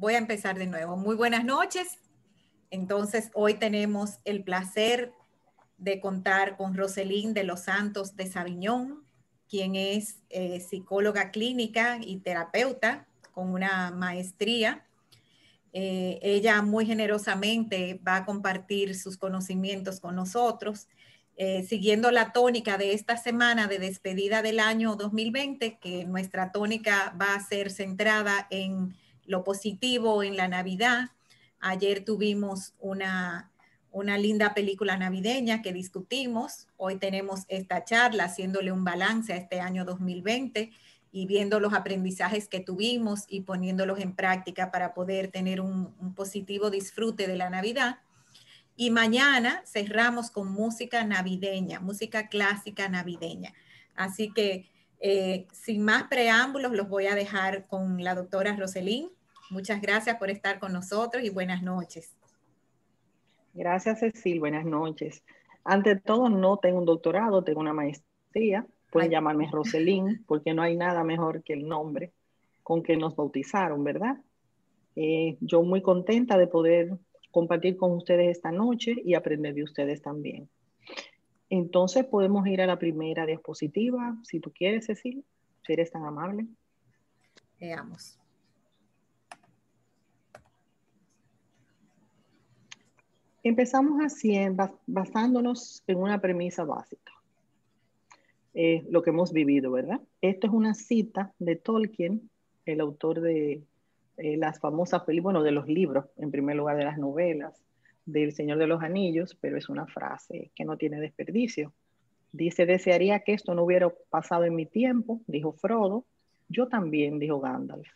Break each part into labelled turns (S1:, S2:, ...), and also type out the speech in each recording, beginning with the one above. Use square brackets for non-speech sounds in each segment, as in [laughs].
S1: Voy a empezar de nuevo. Muy buenas noches. Entonces, hoy tenemos el placer de contar con Roselín de los Santos de Sabiñón, quien es eh, psicóloga clínica y terapeuta con una maestría. Eh, ella muy generosamente va a compartir sus conocimientos con nosotros, eh, siguiendo la tónica de esta semana de despedida del año 2020, que nuestra tónica va a ser centrada en lo positivo en la Navidad. Ayer tuvimos una, una linda película navideña que discutimos. Hoy tenemos esta charla haciéndole un balance a este año 2020 y viendo los aprendizajes que tuvimos y poniéndolos en práctica para poder tener un, positivo disfrute de la Navidad. Y mañana cerramos con música navideña, música clásica navideña. Así que eh, sin más preámbulos, los voy a dejar con la doctora Roselín Muchas gracias por estar con nosotros y buenas noches.
S2: Gracias, Cecil. Buenas noches. Ante todo, no tengo un doctorado, tengo una maestría. Pueden llamarme Roselín, porque no hay nada mejor que el nombre con que nos bautizaron, ¿verdad? Eh, yo muy contenta de poder compartir con ustedes esta noche y aprender de ustedes también. Entonces, podemos ir a la primera diapositiva, si tú quieres, Cecil, si eres tan amable.
S1: Veamos.
S2: Empezamos así, basándonos en una premisa básica, eh, lo que hemos vivido, ¿verdad? Esto es una cita de Tolkien, el autor de eh, las famosas películas, bueno, de los libros, en primer lugar de las novelas, del Señor de los Anillos, pero es una frase que no tiene desperdicio. Dice, desearía que esto no hubiera pasado en mi tiempo, dijo Frodo, yo también, dijo Gandalf,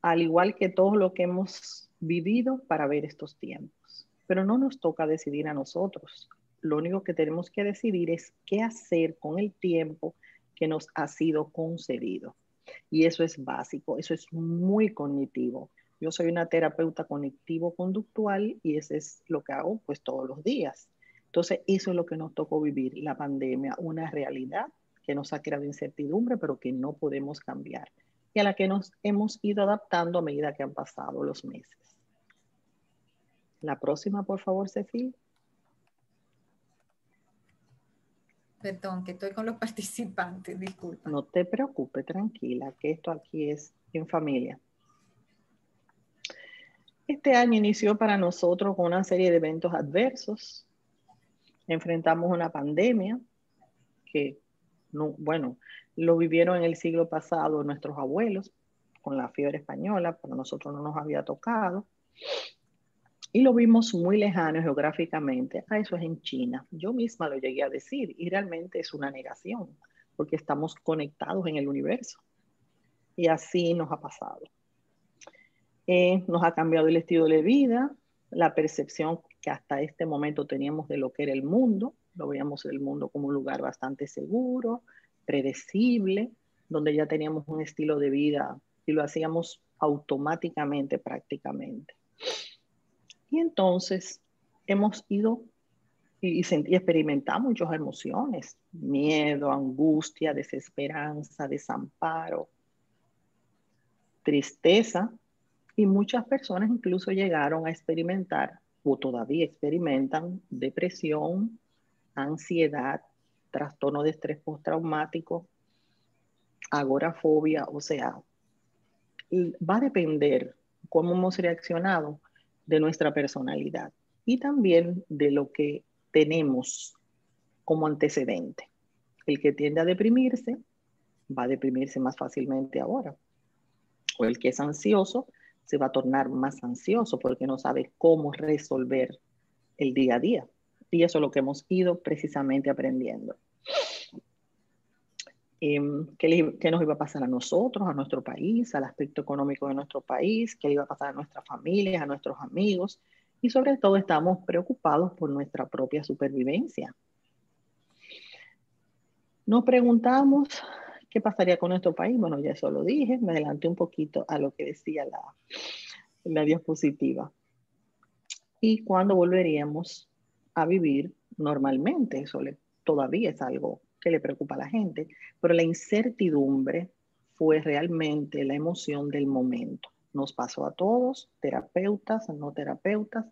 S2: al igual que todo lo que hemos vivido para ver estos tiempos pero no nos toca decidir a nosotros. Lo único que tenemos que decidir es qué hacer con el tiempo que nos ha sido concedido. Y eso es básico, eso es muy cognitivo. Yo soy una terapeuta cognitivo-conductual y eso es lo que hago pues todos los días. Entonces, eso es lo que nos tocó vivir, la pandemia, una realidad que nos ha creado incertidumbre, pero que no podemos cambiar y a la que nos hemos ido adaptando a medida que han pasado los meses. La próxima, por favor, Cecil.
S1: Perdón, que estoy con los [laughs] participantes, disculpa.
S2: No te preocupes, tranquila, que esto aquí es en familia. Este año inició para nosotros con una serie de eventos adversos. Enfrentamos una pandemia que, no, bueno, lo vivieron en el siglo pasado nuestros abuelos con la fiebre española, pero nosotros no nos había tocado y lo vimos muy lejano geográficamente. Ah, eso es en China. Yo misma lo llegué a decir y realmente es una negación porque estamos conectados en el universo. Y así nos ha pasado. Eh, nos ha cambiado el estilo de vida, la percepción que hasta este momento teníamos de lo que era el mundo. Lo veíamos el mundo como un lugar bastante seguro, predecible, donde ya teníamos un estilo de vida y lo hacíamos automáticamente prácticamente. Y entonces hemos ido y, experimentamos muchas emociones, miedo, angustia, desesperanza, desamparo, tristeza, y muchas personas incluso llegaron a experimentar o todavía experimentan depresión, ansiedad, trastorno de estrés postraumático, agorafobia, o sea, va a depender cómo hemos reaccionado de nuestra personalidad y también de lo que tenemos como antecedente. El que tiende a deprimirse va a deprimirse más fácilmente ahora. O el que es ansioso se va a tornar más ansioso porque no sabe cómo resolver el día a día. Y eso es lo que hemos ido precisamente aprendiendo. Em, ¿qué, nos iba a pasar a nosotros, a nuestro país, al aspecto económico de nuestro país, qué le iba a pasar a nuestras familias, a nuestros amigos, y sobre todo estamos preocupados por nuestra propia supervivencia. Nos preguntamos qué pasaría con nuestro país. Bueno, ya eso lo dije, me adelanté un poquito a lo que decía la, la diapositiva. Y cuándo volveríamos a vivir normalmente, eso todavía es algo que le preocupa a la gente, pero la incertidumbre fue realmente la emoción del momento. nos pasó a todos, terapeutas, no terapeutas,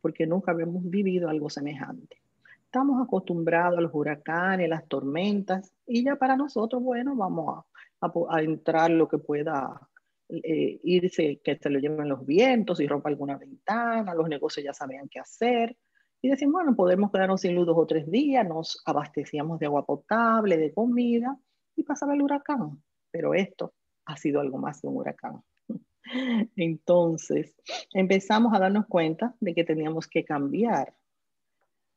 S2: porque nunca habíamos vivido algo semejante. Estamos acostumbrados a los huracanes, las tormentas, y ya para nosotros, bueno, vamos a, entrar lo que pueda eh, irse, que se lo lleven los vientos y rompa alguna ventana, los negocios ya sabían qué hacer. Y decimos, bueno, podemos quedarnos sin luz dos o tres días, nos abastecíamos de agua potable, de comida, y pasaba el huracán. Pero esto ha sido algo más que un huracán. [laughs] Entonces, empezamos a darnos cuenta de que teníamos que cambiar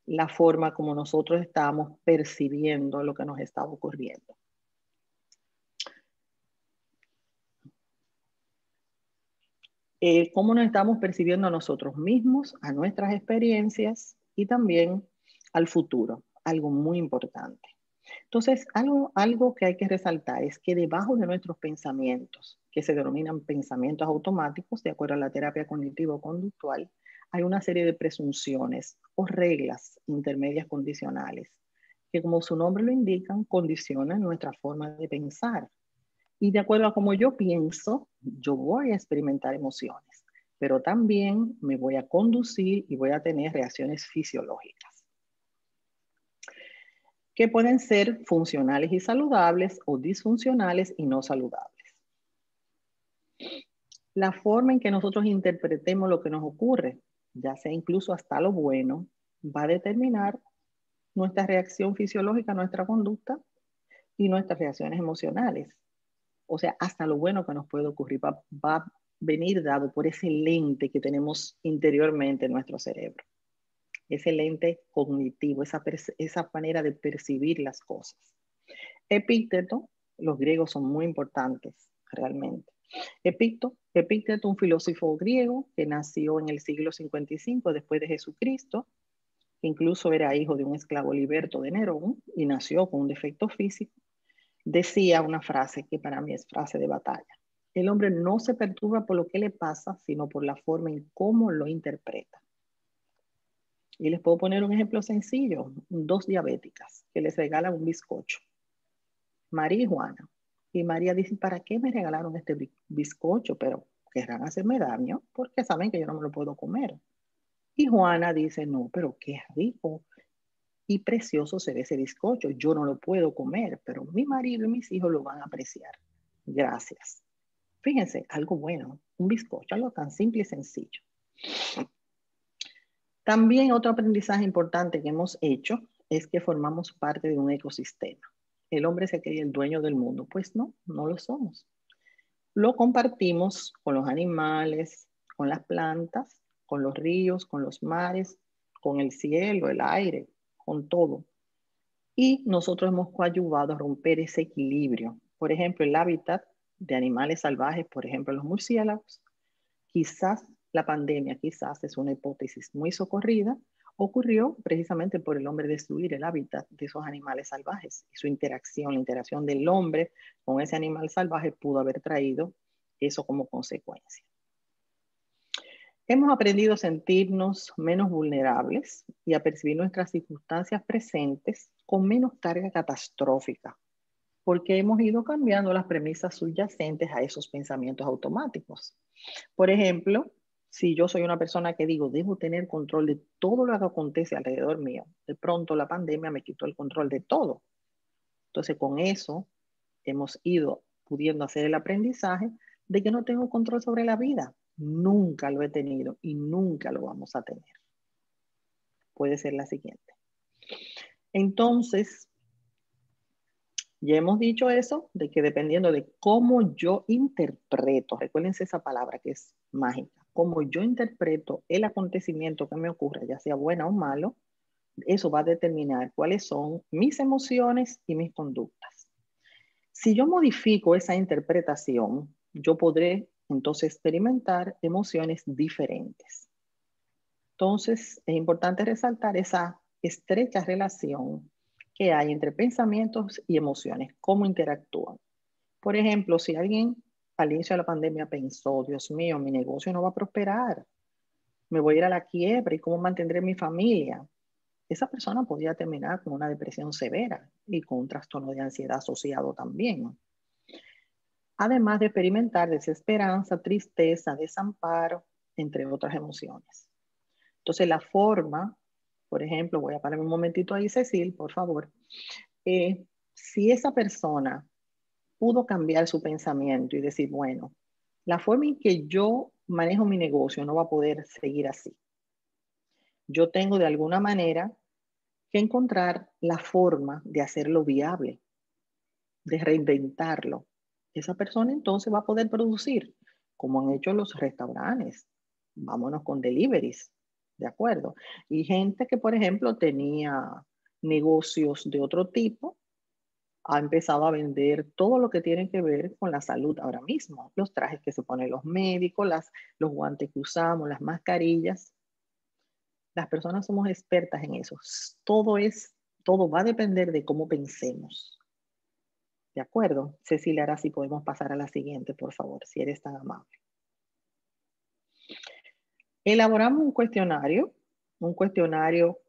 S2: la forma como nosotros estábamos percibiendo lo que nos estaba ocurriendo. Eh, cómo nos estamos percibiendo a nosotros mismos, a nuestras experiencias y también al futuro, algo muy importante. Entonces, algo, algo que hay que resaltar es que debajo de nuestros pensamientos, que se denominan pensamientos automáticos, de acuerdo a la terapia cognitivo-conductual, hay una serie de presunciones o reglas intermedias condicionales que, como su nombre lo indica, condicionan nuestra forma de pensar. Y de acuerdo a cómo yo pienso, yo voy a experimentar emociones, pero también me voy a conducir y voy a tener reacciones fisiológicas que pueden ser funcionales y saludables o disfuncionales y no saludables. La forma en que nosotros interpretemos lo que nos ocurre, ya sea incluso hasta lo bueno, va a determinar nuestra reacción fisiológica, nuestra conducta y nuestras reacciones emocionales. O sea, hasta lo bueno que nos puede ocurrir va, va a venir dado por ese lente que tenemos interiormente en nuestro cerebro ese lente cognitivo, esa, esa manera de percibir las cosas. Epícteto, los griegos son muy importantes realmente. Epicto, Epícteto, un filósofo griego que nació en el siglo 55 después de Jesucristo, incluso era hijo de un esclavo liberto de Nerón y nació con un defecto físico, decía una frase que para mí es frase de batalla. El hombre no se perturba por lo que le pasa, sino por la forma en cómo lo interpreta. Y les puedo poner un ejemplo sencillo. Dos diabéticas que les regalan un bizcocho. María y Juana. Y María dice, ¿para qué me regalaron este bizcocho? Pero querrán hacerme daño porque saben que yo no me lo puedo comer. Y Juana dice, no, pero qué rico y precioso se ese bizcocho. Yo no lo puedo comer, pero mi marido y mis hijos lo van a apreciar. Gracias. Fíjense, algo bueno, un bizcocho, algo tan simple y sencillo. También otro aprendizaje importante que hemos hecho es que formamos parte de un ecosistema. El hombre se cree el dueño del mundo. Pues no, no lo somos. Lo compartimos con los animales, con las plantas, con los ríos, con los mares, con el cielo, el aire, con todo. Y nosotros hemos coadyuvado a romper ese equilibrio. Por ejemplo, el hábitat de animales salvajes, por ejemplo, los murciélagos, quizás la pandemia quizás es una hipótesis muy socorrida, ocurrió precisamente por el hombre destruir el hábitat de esos animales salvajes y su interacción, la interacción del hombre con ese animal salvaje pudo haber traído eso como consecuencia. Hemos aprendido a sentirnos menos vulnerables y a percibir nuestras circunstancias presentes con menos carga catastrófica, porque hemos ido cambiando las premisas subyacentes a esos pensamientos automáticos. Por ejemplo, si yo soy una persona que digo, debo tener control de todo lo que acontece alrededor mío, de pronto la pandemia me quitó el control de todo. Entonces, con eso hemos ido pudiendo hacer el aprendizaje de que no tengo control sobre la vida. Nunca lo he tenido y nunca lo vamos a tener. Puede ser la siguiente. Entonces, ya hemos dicho eso, de que dependiendo de cómo yo interpreto, recuérdense esa palabra que es mágica, como yo interpreto el acontecimiento que me ocurre, ya sea bueno o malo, eso va a determinar cuáles son mis emociones y mis conductas. Si yo modifico esa interpretación, yo podré entonces experimentar emociones diferentes. Entonces, es importante resaltar esa estrecha relación que hay entre pensamientos y emociones, cómo interactúan. Por ejemplo, si alguien al inicio de la pandemia pensó, Dios mío, mi negocio no va a prosperar, me voy a ir a la quiebra y cómo mantendré mi familia. Esa persona podría terminar con una depresión severa y con un trastorno de ansiedad asociado también. Además de experimentar desesperanza, tristeza, desamparo, entre otras emociones. Entonces, la forma, por ejemplo, voy a parar un momentito ahí, Cecil, por favor. Eh, si esa persona pudo cambiar su pensamiento y decir, bueno, la forma en que yo manejo mi negocio no va a poder seguir así. Yo tengo de alguna manera que encontrar la forma de hacerlo viable, de reinventarlo. Esa persona entonces va a poder producir, como han hecho los restaurantes. Vámonos con deliveries, ¿de acuerdo? Y gente que, por ejemplo, tenía negocios de otro tipo, ha empezado a vender todo lo que tiene que ver con la salud ahora mismo. Los trajes que se ponen los médicos, las, los guantes que usamos, las mascarillas. Las personas somos expertas en eso. Todo es, todo va a depender de cómo pensemos. ¿De acuerdo? Cecilia, ahora sí podemos pasar a la siguiente, por favor, si eres tan amable. Elaboramos un cuestionario, un cuestionario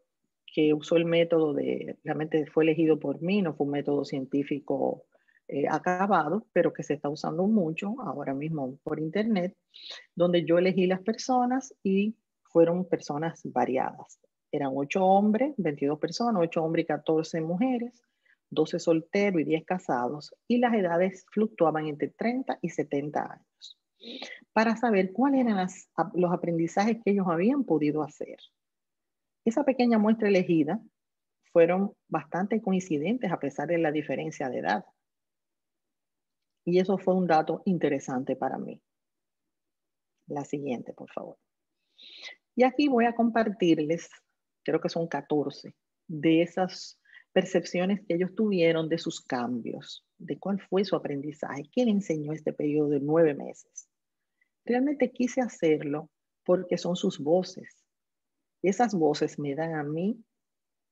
S2: que usó el método de, realmente fue elegido por mí, no fue un método científico eh, acabado, pero que se está usando mucho ahora mismo por internet, donde yo elegí las personas y fueron personas variadas. Eran ocho hombres, 22 personas, ocho hombres y 14 mujeres, 12 solteros y 10 casados, y las edades fluctuaban entre 30 y 70 años, para saber cuáles eran los aprendizajes que ellos habían podido hacer esa pequeña muestra elegida fueron bastante coincidentes a pesar de la diferencia de edad. Y eso fue un dato interesante para mí. La siguiente, por favor. Y aquí voy a compartirles, creo que son 14, de esas percepciones que ellos tuvieron de sus cambios, de cuál fue su aprendizaje, le enseñó este periodo de nueve meses. Realmente quise hacerlo porque son sus voces, esas voces me dan a mí,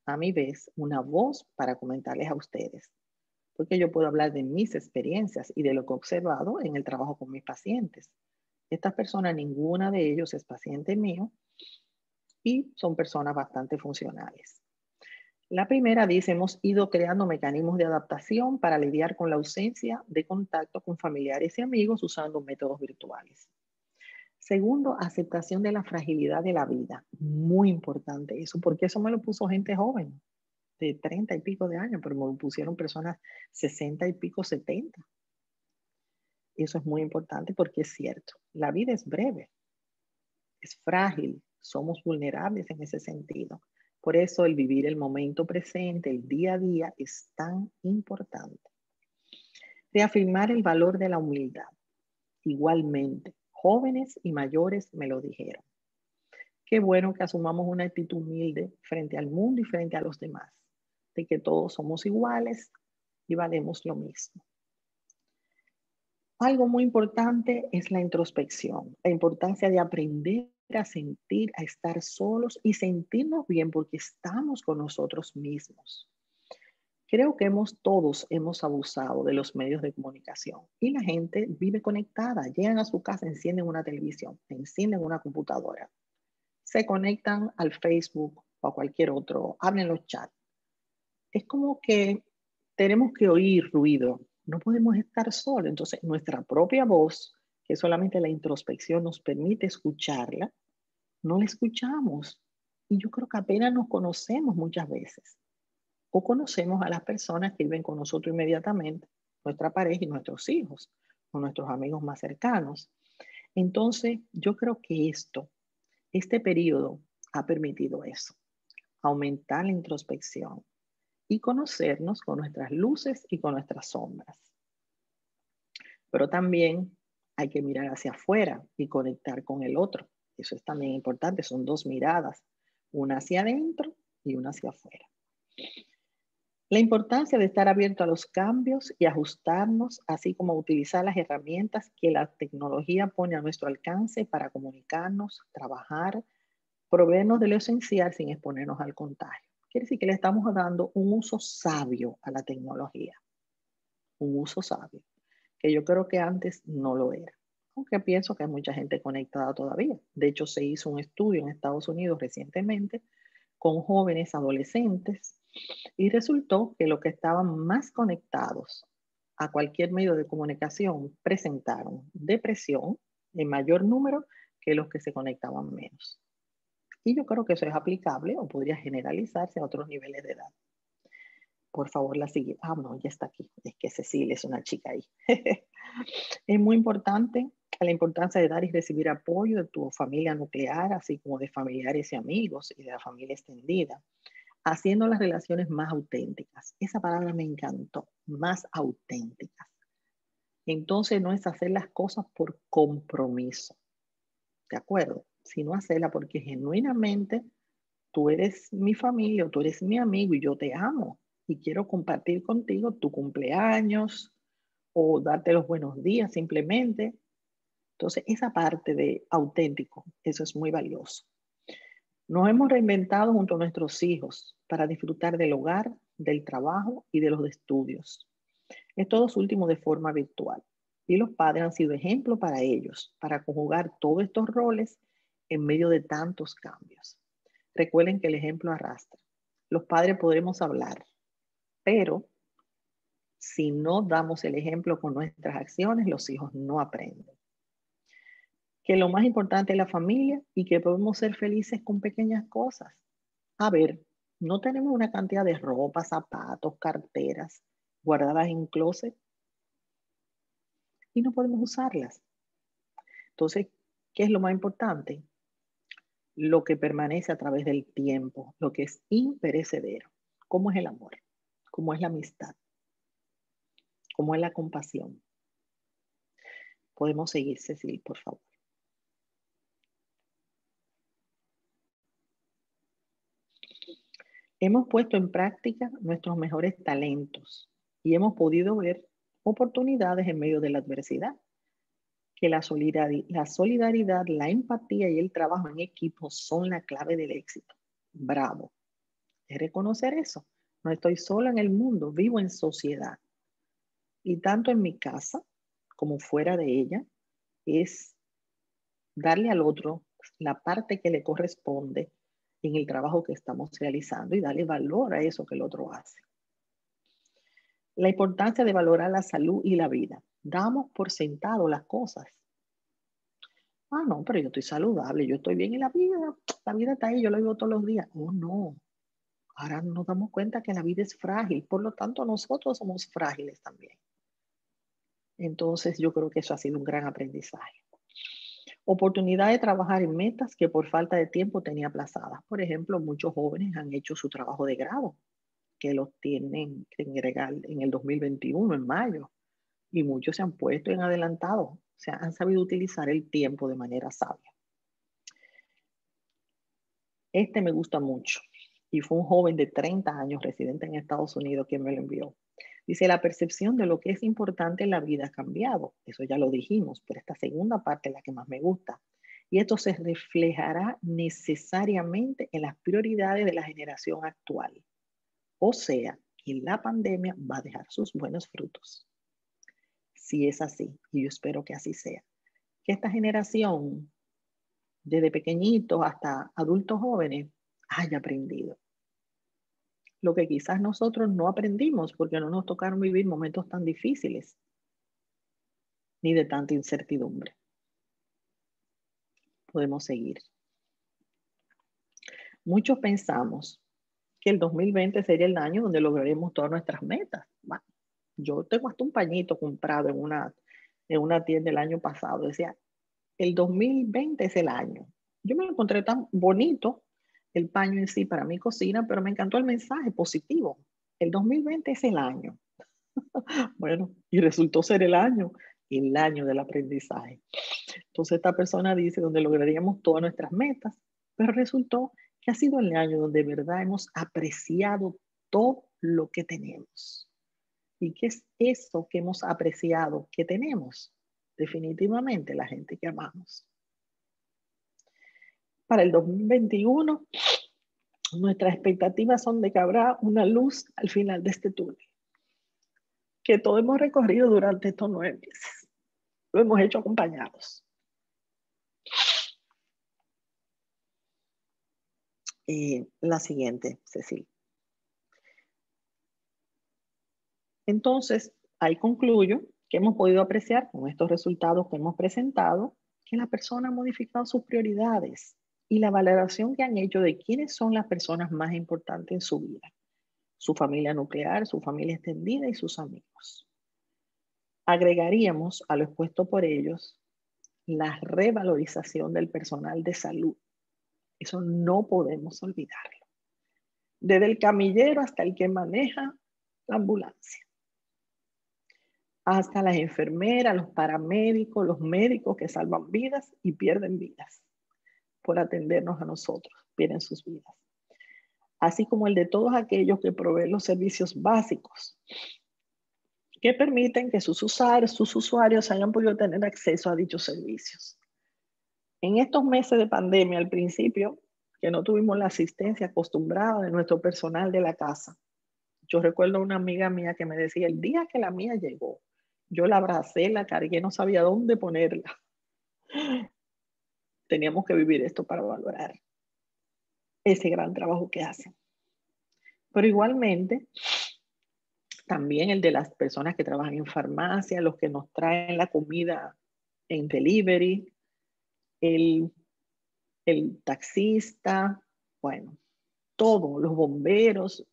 S2: a mi vez, una voz para comentarles a ustedes, porque yo puedo hablar de mis experiencias y de lo que he observado en el trabajo con mis pacientes. Estas personas, ninguna de ellos es paciente mío y son personas bastante funcionales. La primera dice, hemos ido creando mecanismos de adaptación para lidiar con la ausencia de contacto con familiares y amigos usando métodos virtuales. Segundo, aceptación de la fragilidad de la vida. Muy importante eso, porque eso me lo puso gente joven, de 30 y pico de años, pero me lo pusieron personas 60 y pico, 70. Eso es muy importante porque es cierto, la vida es breve, es frágil, somos vulnerables en ese sentido. Por eso el vivir el momento presente, el día a día, es tan importante. Reafirmar el valor de la humildad. Igualmente, jóvenes y mayores me lo dijeron. Qué bueno que asumamos una actitud humilde frente al mundo y frente a los demás, de que todos somos iguales y valemos lo mismo. Algo muy importante es la introspección, la importancia de aprender a sentir, a estar solos y sentirnos bien porque estamos con nosotros mismos. Creo que hemos todos hemos abusado de los medios de comunicación y la gente vive conectada, llegan a su casa, encienden una televisión, encienden una computadora, se conectan al Facebook o a cualquier otro, abren los chats. Es como que tenemos que oír ruido, no podemos estar solos. Entonces, nuestra propia voz, que solamente la introspección nos permite escucharla, no la escuchamos. Y yo creo que apenas nos conocemos muchas veces o conocemos a las personas que viven con nosotros inmediatamente, nuestra pareja y nuestros hijos, o nuestros amigos más cercanos. Entonces, yo creo que esto, este periodo ha permitido eso, aumentar la introspección y conocernos con nuestras luces y con nuestras sombras. Pero también hay que mirar hacia afuera y conectar con el otro. Eso es también importante, son dos miradas, una hacia adentro y una hacia afuera. La importancia de estar abierto a los cambios y ajustarnos, así como utilizar las herramientas que la tecnología pone a nuestro alcance para comunicarnos, trabajar, proveernos de lo esencial sin exponernos al contagio. Quiere decir que le estamos dando un uso sabio a la tecnología, un uso sabio, que yo creo que antes no lo era, aunque pienso que hay mucha gente conectada todavía. De hecho, se hizo un estudio en Estados Unidos recientemente con jóvenes adolescentes y resultó que los que estaban más conectados a cualquier medio de comunicación presentaron depresión en mayor número que los que se conectaban menos. Y yo creo que eso es aplicable o podría generalizarse a otros niveles de edad. Por favor, la siguiente. Ah, no, ya está aquí. Es que Cecilia es una chica ahí. [laughs] es muy importante la importancia de dar y recibir apoyo de tu familia nuclear, así como de familiares y amigos y de la familia extendida, haciendo las relaciones más auténticas. Esa palabra me encantó, más auténticas. Entonces no es hacer las cosas por compromiso, ¿de acuerdo? Sino hacerla porque genuinamente tú eres mi familia tú eres mi amigo y yo te amo y quiero compartir contigo tu cumpleaños o darte los buenos días simplemente. Entonces, esa parte de auténtico, eso es muy valioso. Nos hemos reinventado junto a nuestros hijos para disfrutar del hogar, del trabajo y de los estudios. Es todos último de forma virtual. Y los padres han sido ejemplo para ellos, para conjugar todos estos roles en medio de tantos cambios. Recuerden que el ejemplo arrastra. Los padres podremos hablar, pero si no damos el ejemplo con nuestras acciones, los hijos no aprenden. Que lo más importante es la familia y que podemos ser felices con pequeñas cosas. A ver, no tenemos una cantidad de ropa, zapatos, carteras guardadas en closet y no podemos usarlas. Entonces, ¿qué es lo más importante? Lo que permanece a través del tiempo, lo que es imperecedero. ¿Cómo es el amor? ¿Cómo es la amistad? ¿Cómo es la compasión? Podemos seguir, Cecil, por favor. Hemos puesto en práctica nuestros mejores talentos y hemos podido ver oportunidades en medio de la adversidad. Que la solidaridad, la solidaridad, la empatía y el trabajo en equipo son la clave del éxito. Bravo. Es reconocer eso. No estoy sola en el mundo, vivo en sociedad. Y tanto en mi casa como fuera de ella es darle al otro la parte que le corresponde en el trabajo que estamos realizando y darle valor a eso que el otro hace. La importancia de valorar la salud y la vida. Damos por sentado las cosas. Ah, no, pero yo estoy saludable, yo estoy bien en la vida, la vida está ahí, yo lo vivo todos los días. Oh, no, Ahora nos damos cuenta que la vida es frágil, por lo tanto nosotros somos frágiles también. Entonces yo creo que eso ha sido un gran aprendizaje. Oportunidad de trabajar en metas que por falta de tiempo tenía aplazadas. Por ejemplo, muchos jóvenes han hecho su trabajo de grado, que los tienen en en el 2021, en mayo, y muchos se han puesto en adelantado, o sea, han sabido utilizar el tiempo de manera sabia. Este me gusta mucho y fue un joven de 30 años residente en Estados Unidos quien me lo envió. Dice, la percepción de lo que es importante en la vida ha cambiado. Eso ya lo dijimos, pero esta segunda parte es la que más me gusta. Y esto se reflejará necesariamente en las prioridades de la generación actual. O sea, que la pandemia va a dejar sus buenos frutos. Si es así, y yo espero que así sea, que esta generación, desde pequeñitos hasta adultos jóvenes, haya aprendido. Lo que quizás nosotros no aprendimos porque no nos tocaron vivir momentos tan difíciles ni de tanta incertidumbre. Podemos seguir. Muchos pensamos que el 2020 sería el año donde lograremos todas nuestras metas. yo tengo hasta un pañito comprado en una, en una tienda el año pasado. Decía, el 2020 es el año. Yo me lo encontré tan bonito el paño en sí para mi cocina, pero me encantó el mensaje positivo. El 2020 es el año. [laughs] bueno, y resultó ser el año, el año del aprendizaje. Entonces esta persona dice donde lograríamos todas nuestras metas, pero resultó que ha sido el año donde de verdad hemos apreciado todo lo que tenemos. ¿Y qué es eso que hemos apreciado que tenemos? Definitivamente la gente que amamos para el 2021, nuestras expectativas son de que habrá una luz al final de este túnel, que todo hemos recorrido durante estos nueve meses. Lo hemos hecho acompañados. Eh, la siguiente, Cecil. Entonces, ahí concluyo que hemos podido apreciar con estos resultados que hemos presentado que la persona ha modificado sus prioridades y la valoración que han hecho de quiénes son las personas más importantes en su vida, su familia nuclear, su familia extendida y sus amigos. Agregaríamos a lo expuesto por ellos la revalorización del personal de salud. Eso no podemos olvidarlo. Desde el camillero hasta el que maneja la ambulancia hasta las enfermeras, los paramédicos, los médicos que salvan vidas y pierden vidas por atendernos a nosotros, pierden sus vidas. Así como el de todos aquellos que proveen los servicios básicos que permiten que sus usuarios, sus usuarios hayan podido tener acceso a dichos servicios. En estos meses de pandemia, al principio, que no tuvimos la asistencia acostumbrada de nuestro personal de la casa, yo recuerdo a una amiga mía que me decía, el día que la mía llegó, yo la abracé, la cargué, no sabía dónde ponerla. [laughs] Teníamos que vivir esto para valorar ese gran trabajo que hacen. Pero igualmente, también el de las personas que trabajan en farmacia, los que nos traen la comida en delivery, el, el taxista, bueno, todos los bomberos,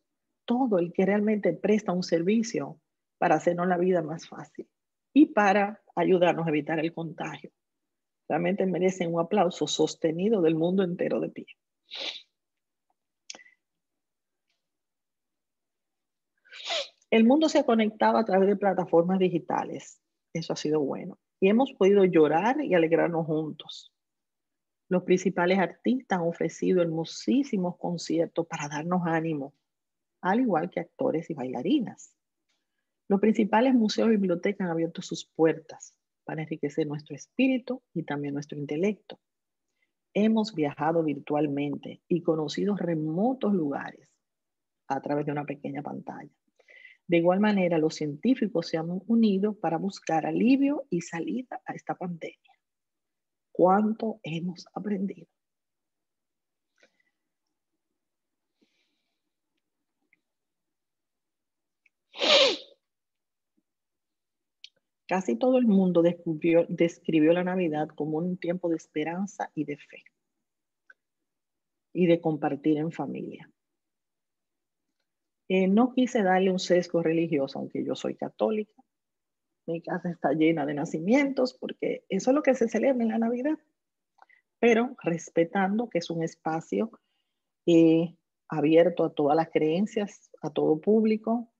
S2: todo el que realmente presta un servicio para hacernos la vida más fácil y para ayudarnos a evitar el contagio. Realmente merecen un aplauso sostenido del mundo entero de pie. El mundo se ha conectado a través de plataformas digitales. Eso ha sido bueno. Y hemos podido llorar y alegrarnos juntos. Los principales artistas han ofrecido hermosísimos conciertos para darnos ánimo, al igual que actores y bailarinas. Los principales museos y bibliotecas han abierto sus puertas para enriquecer nuestro espíritu y también nuestro intelecto. Hemos viajado virtualmente y conocido remotos lugares a través de una pequeña pantalla. De igual manera, los científicos se han unido para buscar alivio y salida a esta pandemia. ¿Cuánto hemos aprendido? Casi todo el mundo describió, la Navidad como un tiempo de esperanza y de fe y de compartir en familia. Eh, no quise darle un sesgo religioso, aunque yo soy católica. Mi casa está llena de nacimientos porque eso es lo que se celebra en la Navidad, pero respetando que es un espacio eh, abierto a todas las creencias, a todo público.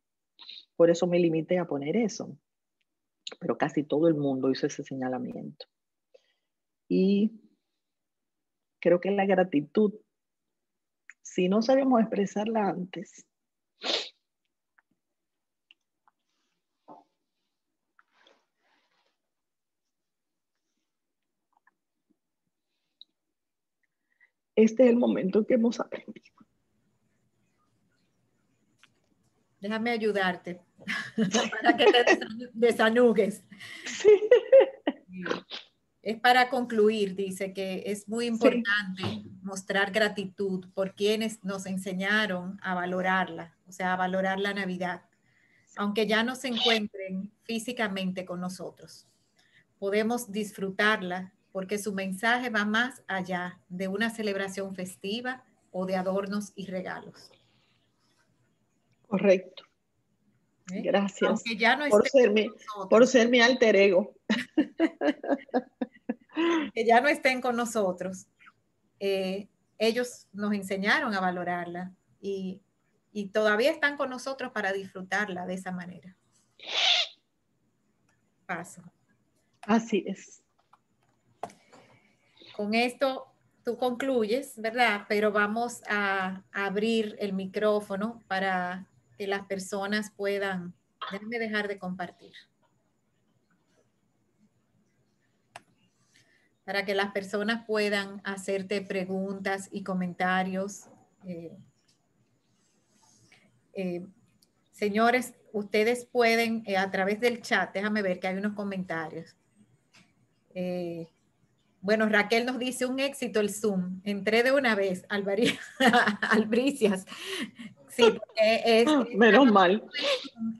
S2: Por eso me limité a poner eso pero casi todo el mundo hizo ese señalamiento. Y creo que la gratitud, si no sabemos expresarla antes, este es el momento que hemos aprendido.
S1: Déjame ayudarte [laughs] para que te desanugues. Es para concluir, dice que es muy importante mostrar gratitud por quienes nos enseñaron a valorarla, o sea, a valorar la Navidad, aunque ya no se encuentren físicamente con nosotros. Podemos disfrutarla porque su mensaje va más allá de una celebración festiva o de adornos y regalos.
S2: Correcto. ¿Eh? Gracias por, ser mi, por ser mi alter ego. [laughs]
S1: que ya no estén con nosotros. Eh, ellos nos enseñaron a valorarla y, y todavía están con nosotros para disfrutarla de esa manera. Paso.
S2: Así es.
S1: Con esto tú concluyes, ¿verdad? Pero vamos a abrir el micrófono para que las personas puedan, déjame dejar de compartir. Para que las personas puedan hacerte preguntas y comentarios. Eh, eh, señores, ustedes pueden eh, a través del chat, déjame ver que hay unos comentarios. Bueno, Raquel nos dice un éxito el Zoom. Entré de una vez, [laughs] Albricias. Sí,
S2: es, menos mal.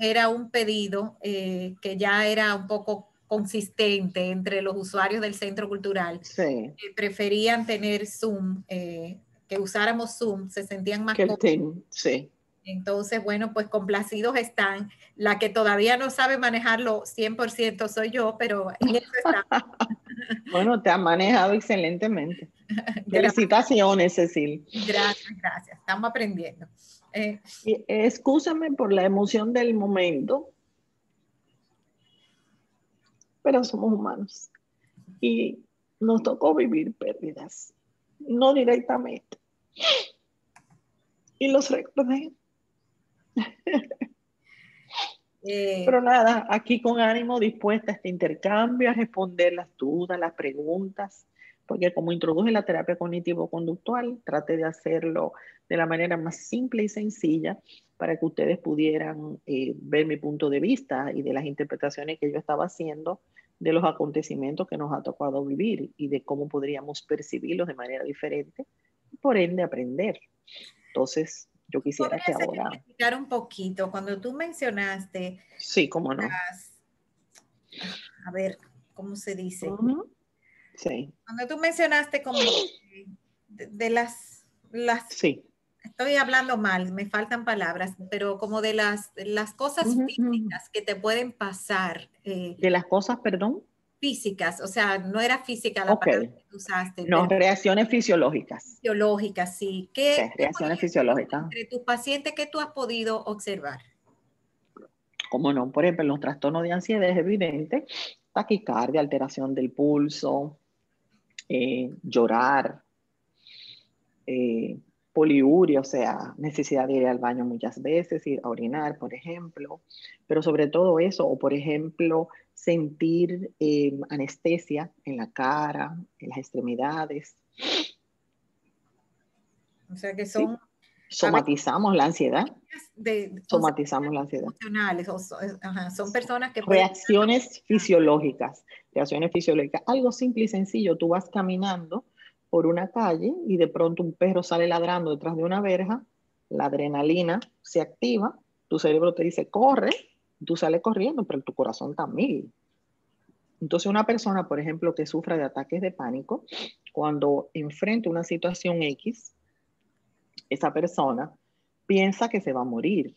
S1: Era un pedido eh, que ya era un poco consistente entre los usuarios del centro cultural.
S2: Sí.
S1: Que preferían tener Zoom, eh, que usáramos Zoom, se sentían más
S2: cómodos. Sí.
S1: Entonces, bueno, pues complacidos están. La que todavía no sabe manejarlo 100% soy yo, pero en eso está. [laughs]
S2: bueno, te ha manejado excelentemente. [laughs] Felicitaciones, Cecil.
S1: Gracias, gracias. Estamos aprendiendo.
S2: Eh, excúsame por la emoción del momento, pero somos humanos y nos tocó vivir pérdidas, no directamente. Y los recordé. Eh, Pero nada, aquí con ánimo dispuesta a este intercambio, a responder las dudas, las preguntas, porque como introduje la terapia cognitivo-conductual, trate de hacerlo de la manera más simple y sencilla para que ustedes pudieran eh, ver mi punto de vista y de las interpretaciones que yo estaba haciendo de los acontecimientos que nos ha tocado vivir y de cómo podríamos percibirlos de manera diferente por ende aprender. Entonces, yo quisiera que ahora...
S1: explicar un poquito, cuando tú mencionaste...
S2: Sí, cómo no.
S1: a ver, ¿cómo se dice?
S2: Sí.
S1: Cuando tú mencionaste como de, las, las...
S2: Sí.
S1: Estoy hablando mal, me faltan palabras, pero como de las, las cosas físicas que te pueden pasar.
S2: Eh, de las cosas, perdón
S1: físicas, o sea, no era física la palabra que usaste.
S2: No, reacciones fisiológicas.
S1: Fisiológicas, sí. ¿Qué,
S2: reacciones fisiológicas.
S1: Entre tus pacientes, ¿qué tú has podido observar?
S2: Como no, por ejemplo, en los trastornos de ansiedad es evidente, taquicardia, alteración del pulso, eh, llorar, eh, poliuria, o sea, necesidad de ir al baño muchas veces, ir a orinar, por ejemplo, pero sobre todo eso, o por ejemplo, sentir eh, anestesia en la cara, en las extremidades.
S1: O sea que son...
S2: Somatizamos la ansiedad. Somatizamos la ansiedad.
S1: Emocionales, son personas que...
S2: Reacciones fisiológicas, reacciones fisiológicas. Algo simple y sencillo, tú vas caminando por una calle y de pronto un perro sale ladrando detrás de una verja, la adrenalina se activa, tu cerebro te dice corre, tú sales corriendo, pero tu corazón está mil. Entonces una persona, por ejemplo, que sufra de ataques de pánico, cuando enfrenta una situación X, esa persona piensa que se va a morir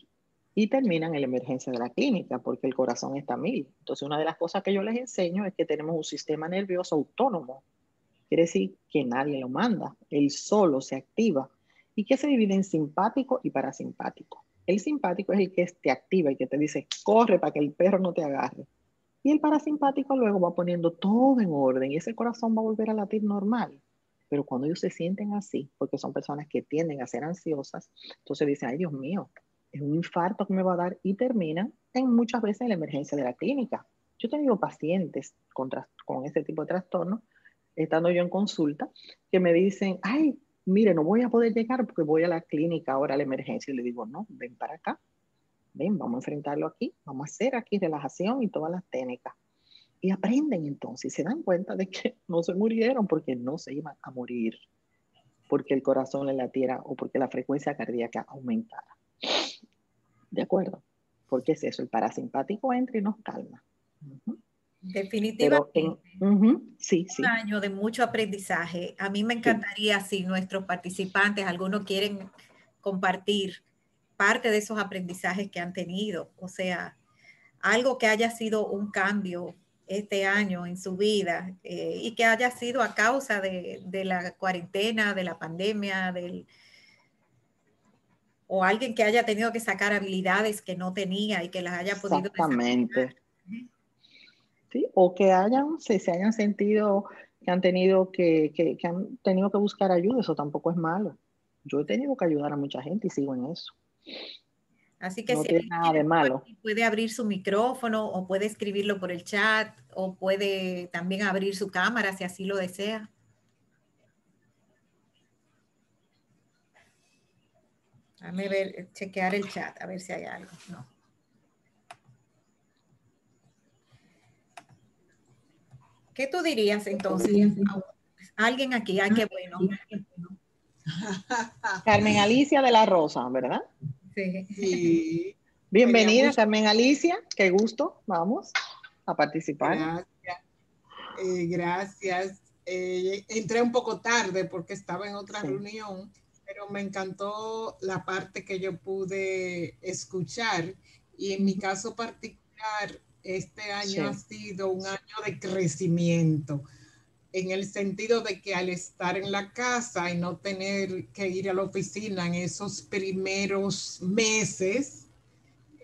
S2: y termina en la emergencia de la clínica porque el corazón está mil. Entonces una de las cosas que yo les enseño es que tenemos un sistema nervioso autónomo Quiere decir que nadie lo manda, él solo se activa y que se divide en simpático y parasimpático. El simpático es el que te activa y que te dice, corre para que el perro no te agarre. Y el parasimpático luego va poniendo todo en orden y ese corazón va a volver a latir normal. Pero cuando ellos se sienten así, porque son personas que tienden a ser ansiosas, entonces dicen, ay Dios mío, es un infarto que me va a dar y terminan en muchas veces en la emergencia de la clínica. Yo he tenido pacientes con, con este tipo de trastorno estando yo en consulta, que me dicen, ay, mire, no voy a poder llegar porque voy a la clínica ahora a la emergencia. Y le digo, no, ven para acá, ven, vamos a enfrentarlo aquí, vamos a hacer aquí relajación y todas las técnicas. Y aprenden entonces y se dan cuenta de que [laughs] no se murieron porque no se iban a morir, porque el corazón le latiera o porque la frecuencia cardíaca aumentara. ¿De acuerdo? Porque es eso, el parasimpático entra y nos calma.
S1: Definitivamente.
S2: sí,
S1: un año de mucho aprendizaje. A mí me encantaría si nuestros participantes, algunos quieren compartir parte de esos aprendizajes que han tenido, o sea, algo que haya sido un cambio este año en su vida eh, y que haya sido a causa de, de, la cuarentena, de la pandemia, del, o alguien que haya tenido que sacar habilidades que no tenía y que las haya podido
S2: Exactamente. O que hayan, se, se hayan sentido que han tenido que, que, que, han tenido que buscar ayuda, eso tampoco es malo. Yo he tenido que ayudar a mucha gente y sigo en eso.
S1: Así que
S2: no tiene nada de malo.
S1: puede abrir su micrófono o puede escribirlo por el chat o puede también abrir su cámara si así lo desea. Déjame ver, chequear el chat, a ver si hay algo. No. ¿Qué tú dirías entonces? Alguien aquí, ay, qué bueno. [laughs]
S2: Carmen Alicia de la Rosa, ¿verdad? Sí. Bienvenida, Carmen Alicia, qué gusto, vamos a participar.
S3: Gracias. Eh, gracias. Eh, entré un poco tarde porque estaba en otra reunión, pero me encantó la parte que yo pude escuchar y en mi caso particular, este año ha sido un año de crecimiento en el sentido de que al estar en la casa y no tener que ir a la oficina en esos primeros meses,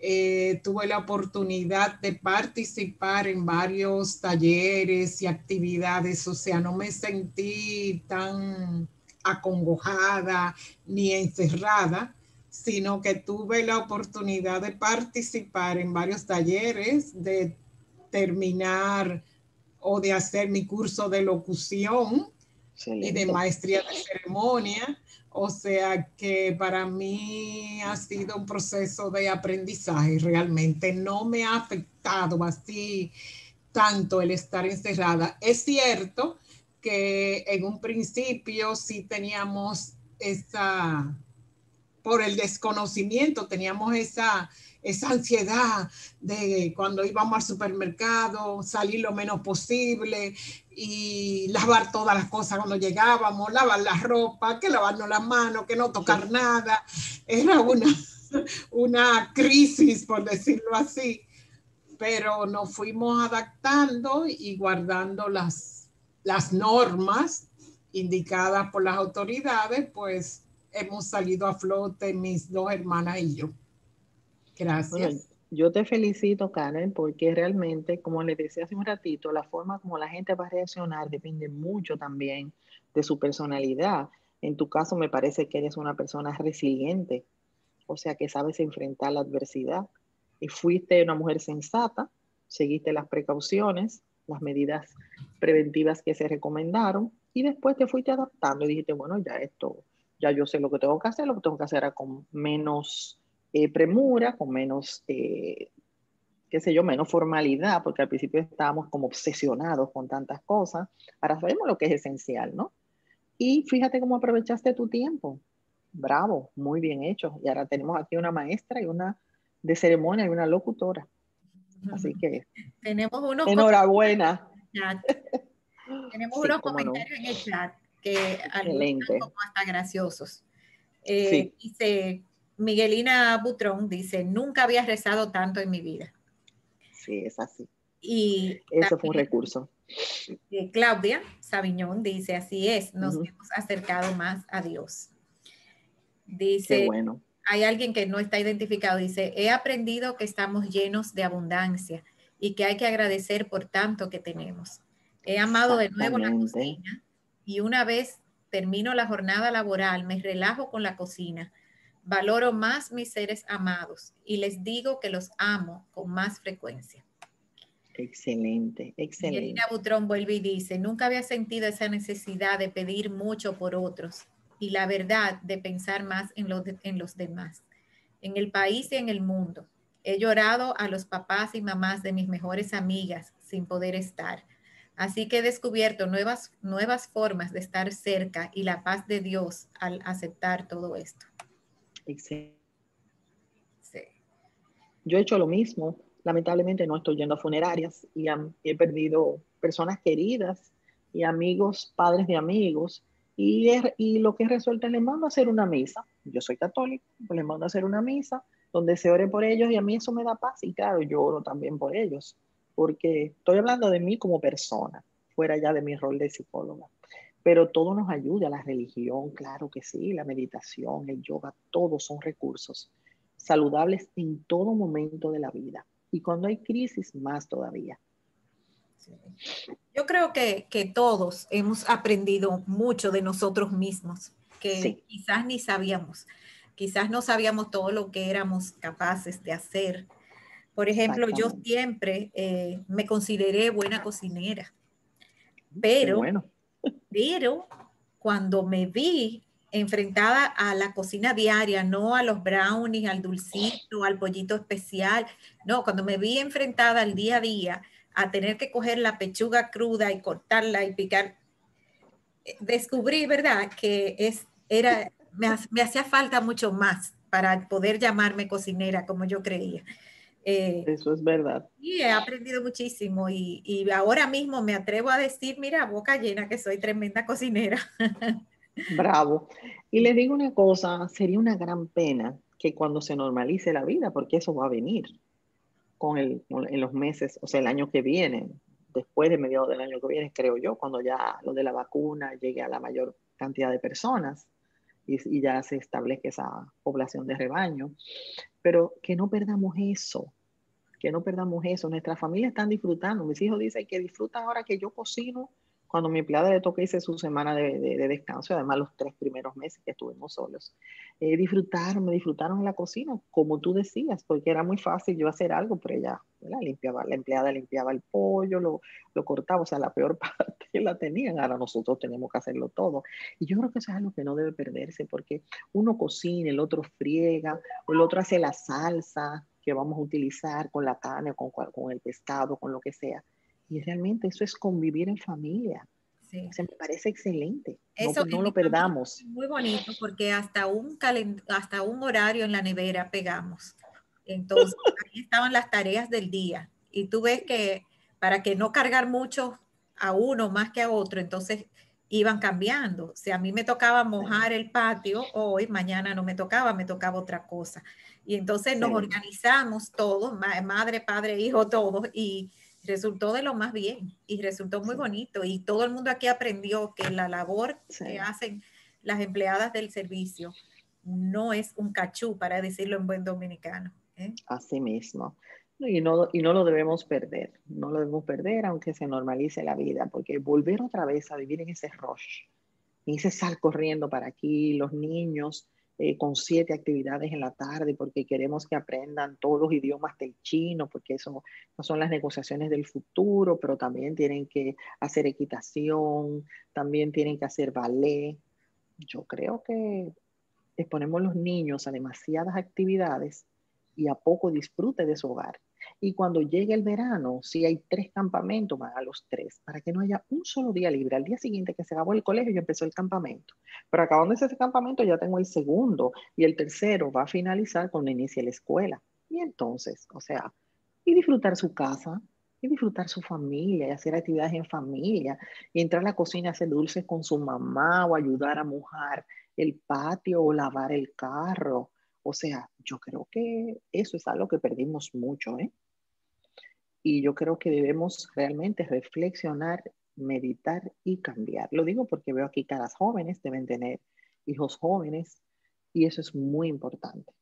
S3: eh, tuve la oportunidad de participar en varios talleres y actividades, o sea, no me sentí tan acongojada ni encerrada, sino que tuve la oportunidad de participar en varios talleres, de terminar o de hacer mi curso de locución y de maestría de ceremonia. O sea que para mí ha sido un proceso de aprendizaje realmente. No me ha afectado así tanto el estar encerrada. Es cierto que en un principio sí teníamos esa, por el desconocimiento, teníamos esa, esa ansiedad de cuando íbamos al supermercado, salir lo menos posible y lavar todas las cosas cuando llegábamos, lavar la ropa, que lavarnos las manos, que no tocar nada. Era una, una crisis, por decirlo así, pero nos fuimos adaptando y guardando las, las normas indicadas por las autoridades, pues hemos salido a flote mis dos hermanas y yo. Gracias.
S2: yo te felicito, Karen, porque realmente, como le decía hace un ratito, la forma como la gente va a reaccionar depende mucho también de su personalidad. En tu caso, me parece que eres una persona resiliente, o sea, que sabes enfrentar la adversidad. Y fuiste una mujer sensata, seguiste las precauciones, las medidas preventivas que se recomendaron, y después te fuiste adaptando y dijiste, bueno, ya esto, ya yo sé lo que tengo que hacer, lo que tengo que hacer era con menos eh, premura, con menos, eh, qué sé yo, menos formalidad, porque al principio estábamos como obsesionados con tantas cosas. Ahora sabemos lo que es esencial, ¿no? Y fíjate cómo aprovechaste tu tiempo. Bravo, muy bien hecho. Y ahora tenemos aquí una maestra y una de ceremonia y una locutora. Así que
S1: tenemos unos
S2: enhorabuena.
S1: tenemos unos comentarios en el chat [laughs] que algunos son hasta graciosos. Eh, Dice Miguelina Butrón dice, nunca había rezado tanto en mi vida.
S2: Sí, es así.
S1: Y
S2: eso fue un recurso.
S1: Eh, Claudia Sabiñón dice, así es, nos hemos acercado más a Dios. Dice,
S2: bueno.
S1: hay alguien que no está identificado, dice, he aprendido que estamos llenos de abundancia y que hay que agradecer por tanto que tenemos. He amado de nuevo la cocina y una vez termino la jornada laboral, me relajo con la cocina Valoro más mis seres amados y les digo que los amo con más frecuencia.
S2: Excelente, excelente.
S1: Elina Butrón vuelve y dice, nunca había sentido esa necesidad de pedir mucho por otros y la verdad de pensar más en los, en los demás, en el país y en el mundo. He llorado a los papás y mamás de mis mejores amigas sin poder estar. Así que he descubierto nuevas, nuevas formas de estar cerca y la paz de Dios al aceptar todo esto.
S2: Sí. Yo he hecho lo mismo. Lamentablemente no estoy yendo a funerarias y he perdido personas queridas y amigos, padres de amigos. Y, y lo que he resuelto es le mando a hacer una misa. Yo soy católico, pues le mando a hacer una misa donde se ore por ellos y a mí eso me da paz. Y claro, yo oro también por ellos, porque estoy hablando de mí como persona, fuera ya de mi rol de psicóloga pero todo nos ayuda, la religión, claro que sí, la meditación, el yoga, todos son recursos saludables en todo momento de la vida. Y cuando hay crisis, más todavía.
S1: Yo creo que, todos hemos aprendido mucho de nosotros mismos, que quizás ni sabíamos, quizás no sabíamos todo lo que éramos capaces de hacer. Por ejemplo, yo siempre eh, me consideré buena cocinera, pero bueno [laughs] pero cuando me vi enfrentada a la cocina diaria, no a los brownies, al dulcito, al pollito especial, no, cuando me vi enfrentada al día a día, a tener que coger la pechuga cruda y cortarla y picar. Eh, descubrí, ¿verdad? Que es, era, me, me hacía falta mucho más para poder llamarme cocinera como yo creía.
S2: Eh, Eso es verdad.
S1: Y he aprendido muchísimo y, y, ahora mismo me atrevo a decir, mira, boca llena, que soy tremenda cocinera. [laughs]
S2: Bravo. Y les digo una cosa, sería una gran pena que cuando se normalice la vida, porque eso va a venir con el, en los meses, o sea, el año que viene, después de mediados del año que viene, creo yo, cuando ya lo de la vacuna llegue a la mayor cantidad de personas y, y ya se establezca esa población de rebaño. Pero que no perdamos eso, que no perdamos eso. Nuestras familias están disfrutando. Mis hijos dicen que disfrutan ahora que yo cocino cuando mi empleada le toca hice su semana de, de, descanso, además los tres primeros meses que estuvimos solos. Eh, disfrutaron, me disfrutaron en la cocina, como tú decías, porque era muy fácil yo hacer algo, pero ella limpiaba, la empleada limpiaba el pollo, lo, lo, cortaba, o sea, la peor [laughs] parte la tenían, ahora nosotros tenemos que hacerlo todo. Y yo creo que eso es algo que no debe perderse, porque uno cocina, el otro friega, el otro hace la salsa, que vamos a utilizar con la carne, con, con el pescado, con lo que sea. Y realmente eso es convivir en familia. Sí. me parece excelente. Eso no, lo perdamos.
S1: Muy bonito porque hasta un, hasta un horario en la nevera pegamos. Entonces, [laughs] ahí estaban las tareas del día. Y tú ves que para que no cargar mucho a uno más que a otro, entonces iban cambiando. Si a mí me tocaba mojar el patio hoy, mañana no me tocaba, me tocaba otra cosa. Y entonces nos organizamos todos, madre, padre, hijo, todos, y resultó de lo más bien y resultó muy bonito. Y todo el mundo aquí aprendió que la labor que hacen las empleadas del servicio no es un cachú, para decirlo en buen dominicano. ¿eh?
S2: Así mismo. Y no, y no lo debemos perder, no lo debemos perder aunque se normalice la vida, porque volver otra vez a vivir en ese rush, en ese sal corriendo para aquí, los niños eh, con siete actividades en la tarde, porque queremos que aprendan todos los idiomas del chino, porque eso no son las negociaciones del futuro, pero también tienen que hacer equitación, también tienen que hacer ballet. Yo creo que exponemos los niños a demasiadas actividades y a poco disfrute de su hogar. Y cuando llegue el verano, si hay tres campamentos, van a los tres, para que no haya un solo día libre. Al día siguiente que se acabó el colegio, ya empezó el campamento. Pero acabando ese campamento, ya tengo el segundo y el tercero va a finalizar cuando inicie la escuela. Y entonces, o sea, y disfrutar su casa, y disfrutar su familia, y hacer actividades en familia, y entrar a la cocina a hacer dulces con su mamá, o ayudar a mojar el patio, o lavar el carro, o sea, yo creo que eso es algo que perdimos mucho, ¿eh? Y yo creo que debemos realmente reflexionar, meditar y cambiar. Lo digo porque veo aquí que las jóvenes deben tener hijos jóvenes y eso es muy importante.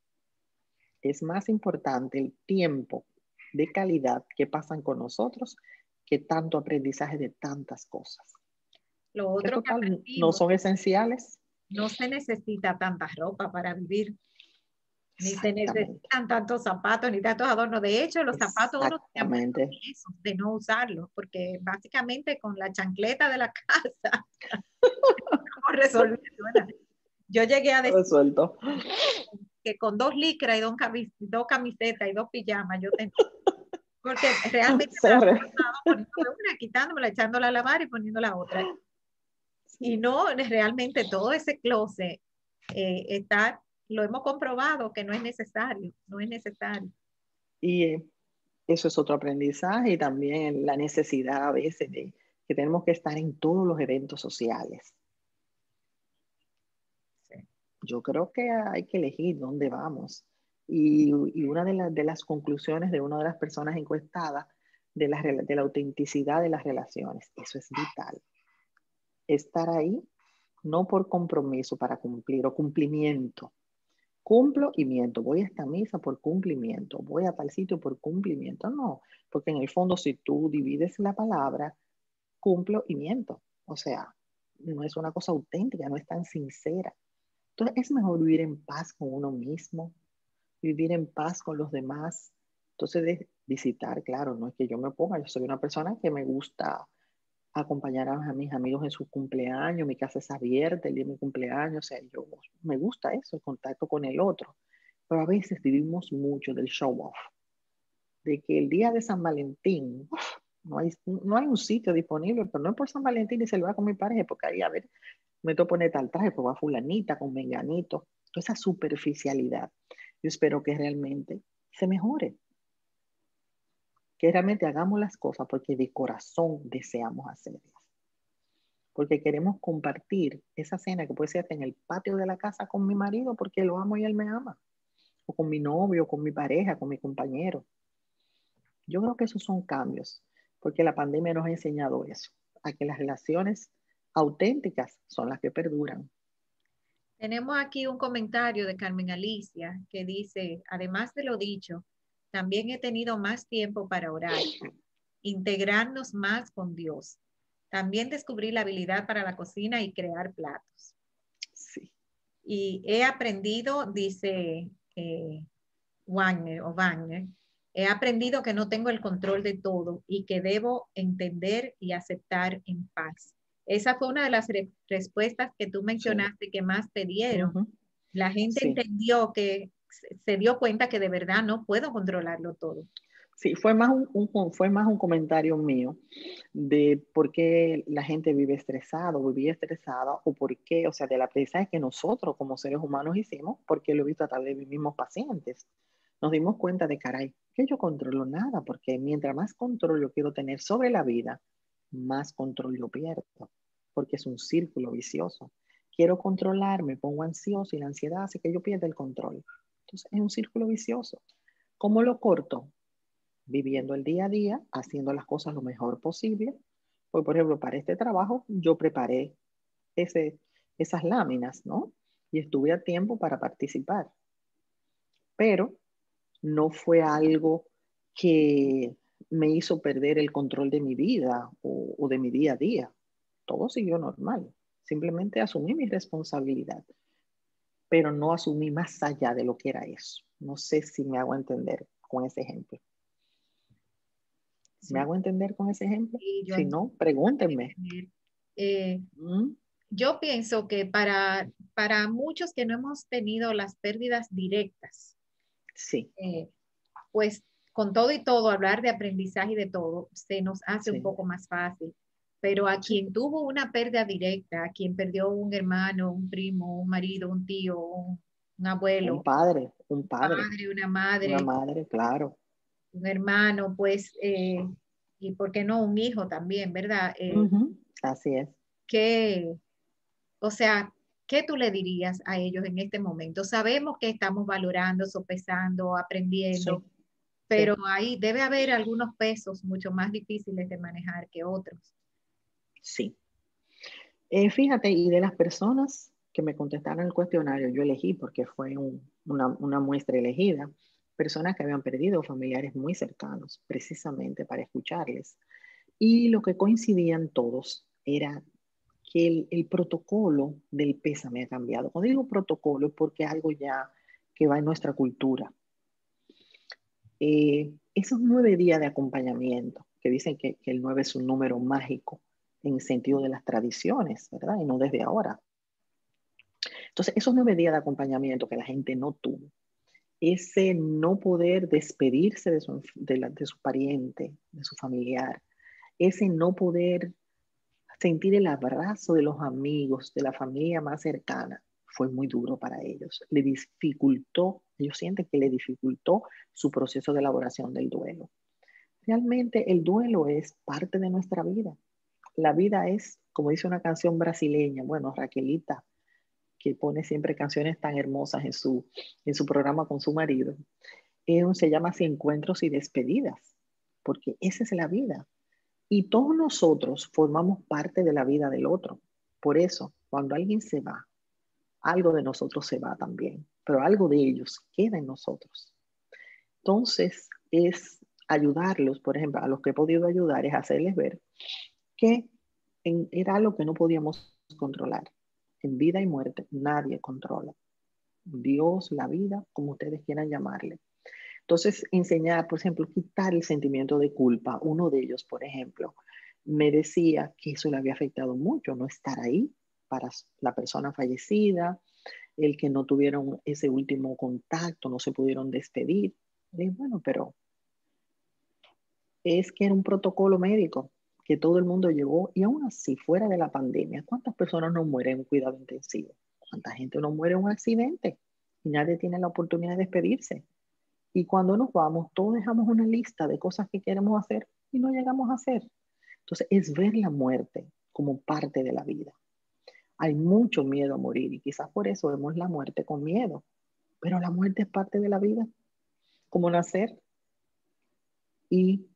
S2: Es más importante el tiempo de calidad que pasan con nosotros que tanto aprendizaje de tantas cosas.
S1: Lo otro que
S2: no son esenciales.
S1: No se necesita tanta ropa para vivir. Ni se necesitan tantos zapatos ni tantos adornos. De hecho, los zapatos uno de no usarlos, porque básicamente con la chancleta de la [laughs] casa Yo llegué a decir que con dos licras y dos, camisetas y dos pijamas yo tenía. Porque realmente poniendo una, quitándola, echándola a lavar y poniendo la otra. Y no, realmente todo ese closet eh, está lo hemos comprobado que no es necesario, no es necesario.
S2: Y eh, eso es otro aprendizaje y también la necesidad a veces de que tenemos que estar en todos los eventos sociales. Yo creo que hay que elegir dónde vamos. Y, una de, de, las conclusiones de una de las personas encuestadas de la, de la autenticidad de las relaciones, eso es vital. Estar ahí no por compromiso para cumplir o cumplimiento, cumplo y miento. Voy a esta misa por cumplimiento, voy a tal sitio por cumplimiento. No, porque en el fondo si tú divides la palabra, cumplo y miento. O sea, no es una cosa auténtica, no es tan sincera. Entonces es mejor vivir en paz con uno mismo, vivir en paz con los demás. Entonces de visitar, claro, no es que yo me ponga, yo soy una persona que me gusta acompañar a, mis amigos en su cumpleaños, mi casa es abierta el día de mi cumpleaños, o sea, yo me gusta eso, el contacto con el otro, pero a veces vivimos mucho del show off, de que el día de San Valentín No hay, no hay un sitio disponible, pero no es por San Valentín y se lo va con mi pareja, porque ahí, a ver, me que poner tal traje, pues va fulanita con menganito. Toda esa superficialidad. Yo espero que realmente se mejore. Que realmente hagamos las cosas porque de corazón deseamos hacerlas. Porque queremos compartir esa cena que puede ser en el patio de la casa con mi marido porque lo amo y él me ama. O con mi novio, con mi pareja, con mi compañero. Yo creo que esos son cambios, porque la pandemia nos ha enseñado eso, a que las relaciones auténticas son las que perduran.
S1: Tenemos aquí un comentario de Carmen Alicia que dice, además de lo dicho, también he tenido más tiempo para orar, integrarnos más con Dios. También descubrí la habilidad para la cocina y crear platos.
S2: Sí.
S1: Y he aprendido, dice eh, Wagner o Wagner, he aprendido que no tengo el control de todo y que debo entender y aceptar en paz. Esa fue una de las respuestas que tú mencionaste que más te dieron. La gente entendió que se dio cuenta que de verdad no puedo controlarlo todo.
S2: Sí, fue más un, fue más un comentario mío de por qué la gente vive estresada o vivía estresada o por qué, o sea, de la es que nosotros como seres humanos hicimos, porque lo he visto a través de mis mismos pacientes. Nos dimos cuenta de, caray, que yo controlo nada, porque mientras más control yo quiero tener sobre la vida, más control yo pierdo, porque es un círculo vicioso. Quiero controlar, me pongo ansioso y la ansiedad hace que yo pierda el control. Entonces es un círculo vicioso. ¿Cómo lo corto? Viviendo el día a día, haciendo las cosas lo mejor posible. Pues, por ejemplo, para este trabajo yo preparé esas láminas, ¿no? Y estuve a tiempo para participar. Pero no fue algo que me hizo perder el control de mi vida o, de mi día a día. Todo siguió normal. Simplemente asumí mi responsabilidad, pero no asumí más allá de lo que era eso. No sé si me hago entender con ese ejemplo. ¿Me hago entender con ese ejemplo? si no, pregúntenme.
S1: Eh, ¿Mm? Yo pienso que para, para muchos que no hemos tenido las pérdidas directas,
S2: sí.
S1: Eh, pues con todo y todo, hablar de aprendizaje y de todo, se nos hace un poco más fácil. Pero a quien tuvo una pérdida directa, a quien perdió un hermano, un primo, un marido, un tío, un, abuelo.
S2: Un padre, un padre.
S1: una madre.
S2: Una madre, claro.
S1: Un hermano, pues, eh, y por qué no un hijo también, ¿verdad? Eh,
S2: Así es.
S1: Que, o sea, ¿qué tú le dirías a ellos en este momento? Sabemos que estamos valorando, sopesando, aprendiendo pero ahí debe haber algunos pesos mucho más difíciles de manejar que otros.
S2: Sí. Eh, fíjate, y de las personas que me contestaron el cuestionario, yo elegí porque fue una, una muestra elegida, personas que habían perdido familiares muy cercanos, precisamente para escucharles. Y lo que coincidían todos era que el, el, protocolo del pésame ha cambiado. Cuando digo protocolo es porque algo ya que va en nuestra cultura. Eh, esos nueve días de acompañamiento, que dicen que, el nueve es un número mágico en el sentido de las tradiciones, ¿verdad? Y no desde ahora. Entonces, esos nueve días de acompañamiento que la gente no tuvo, ese no poder despedirse de su, de su pariente, de su familiar, ese no poder sentir el abrazo de los amigos, de la familia más cercana, fue muy duro para ellos. Le dificultó, ellos sienten que le dificultó su proceso de elaboración del duelo. Realmente el duelo es parte de nuestra vida. La vida es, como dice una canción brasileña, bueno, Raquelita, que pone siempre canciones tan hermosas en su, en su programa con su marido, se llama así Encuentros y Despedidas, porque esa es la vida. Y todos nosotros formamos parte de la vida del otro. Por eso, cuando alguien se va, algo de nosotros se va también, pero algo de ellos queda en nosotros. Entonces, es ayudarlos, por ejemplo, a los que he podido ayudar, es hacerles ver que era algo que no podíamos controlar. En vida y muerte nadie controla. Dios, la vida, como ustedes quieran llamarle. Entonces, enseñar, por ejemplo, quitar el sentimiento de culpa. Uno de ellos, por ejemplo, me decía que eso le había afectado mucho, no estar ahí, para la persona fallecida, el que no tuvieron ese último contacto, no se pudieron despedir. Y bueno, pero es que era un protocolo médico que todo el mundo llevó y aún así, fuera de la pandemia, ¿cuántas personas no mueren en cuidado intensivo? ¿Cuánta gente no muere en un accidente? Y nadie tiene la oportunidad de despedirse. Y cuando nos vamos, todos dejamos una lista de cosas que queremos hacer y no llegamos a hacer. Entonces, es ver la muerte como parte de la vida. Hay mucho miedo a morir y quizás por eso vemos la muerte con miedo. Pero la muerte es parte de la vida, como nacer. Y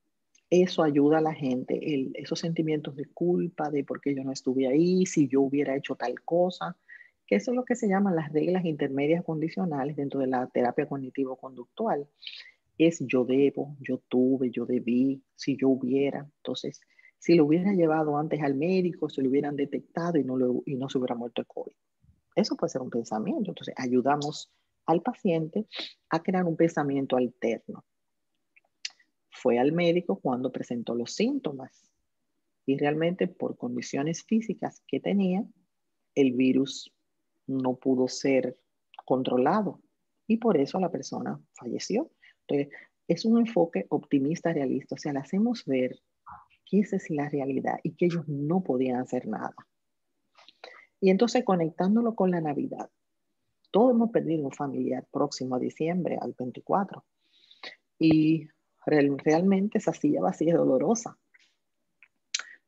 S2: eso ayuda a la gente, esos sentimientos de culpa, de por qué yo no estuve ahí, si yo hubiera hecho tal cosa, que eso es lo que se llaman las reglas intermedias condicionales dentro de la terapia cognitivo-conductual. Es yo debo, yo tuve, yo debí, si yo hubiera. Entonces, si lo hubiera llevado antes al médico, se lo hubieran detectado y no, y no se hubiera muerto el COVID. Eso puede ser un pensamiento. Entonces, ayudamos al paciente a crear un pensamiento alterno fue al médico cuando presentó los síntomas y realmente por condiciones físicas que tenía, el virus no pudo ser controlado y por eso la persona falleció. Entonces, es un enfoque optimista realista, o sea, le hacemos ver que esa es la realidad y que ellos no podían hacer nada. Y entonces conectándolo con la Navidad, todos hemos perdido un familiar próximo a diciembre, al 24. Y realmente esa silla vacía es dolorosa.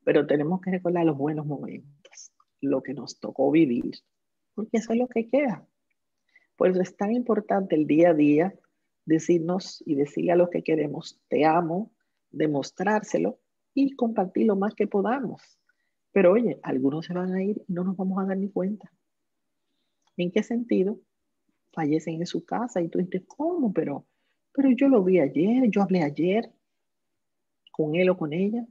S2: Pero tenemos que recordar los buenos momentos, lo que nos tocó vivir, porque eso es lo que queda. Por eso es tan importante el día a día decirnos y decirle a los que queremos, te amo, demostrárselo y compartir lo más que podamos. Pero oye, algunos se van a ir y no nos vamos a dar ni cuenta. ¿En qué sentido? Fallecen en su casa y tú dices, ¿cómo? Pero pero yo lo vi ayer, yo hablé ayer con él o con ella,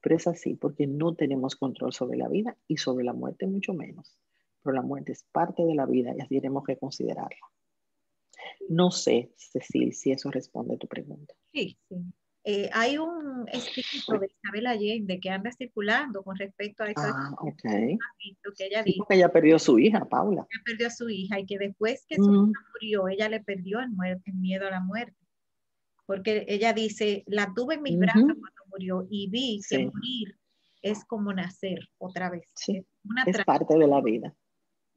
S2: pero es así porque no tenemos control sobre la vida y sobre la muerte mucho menos. Pero la muerte es parte de la vida y así tenemos que considerarla. No sé, Cecil, si eso responde a tu pregunta.
S1: Sí, sí. Eh, hay un escrito de Isabel Allende que anda circulando con respecto a eso.
S2: Ah, ok. Que ella dijo. que ella perdió a su hija, Paula.
S1: Ella perdió a su hija y que después que su hija murió, ella le perdió el, miedo a la muerte. Porque ella dice, la tuve en mis brazos cuando murió y vi que morir es como nacer otra vez.
S2: Sí. Es, parte de la vida.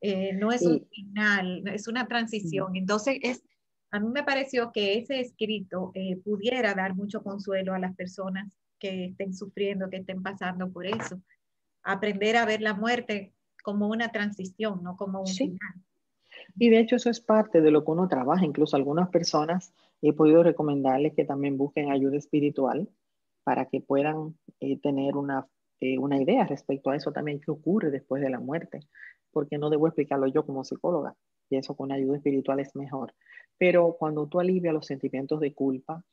S1: Eh, no es un final, es una transición. Entonces es a mí me pareció que ese escrito eh, pudiera dar mucho consuelo a las personas que estén sufriendo, que estén pasando por eso. Aprender a ver la muerte como una transición, no como un final.
S2: Y de hecho eso es parte de lo que uno trabaja. Incluso algunas personas he podido recomendarles que también busquen ayuda espiritual para que puedan eh, tener una, eh, una idea respecto a eso también, qué ocurre después de la muerte. Porque no debo explicarlo yo como psicóloga. Y eso con ayuda espiritual es mejor. Pero cuando tú alivias los sentimientos de culpa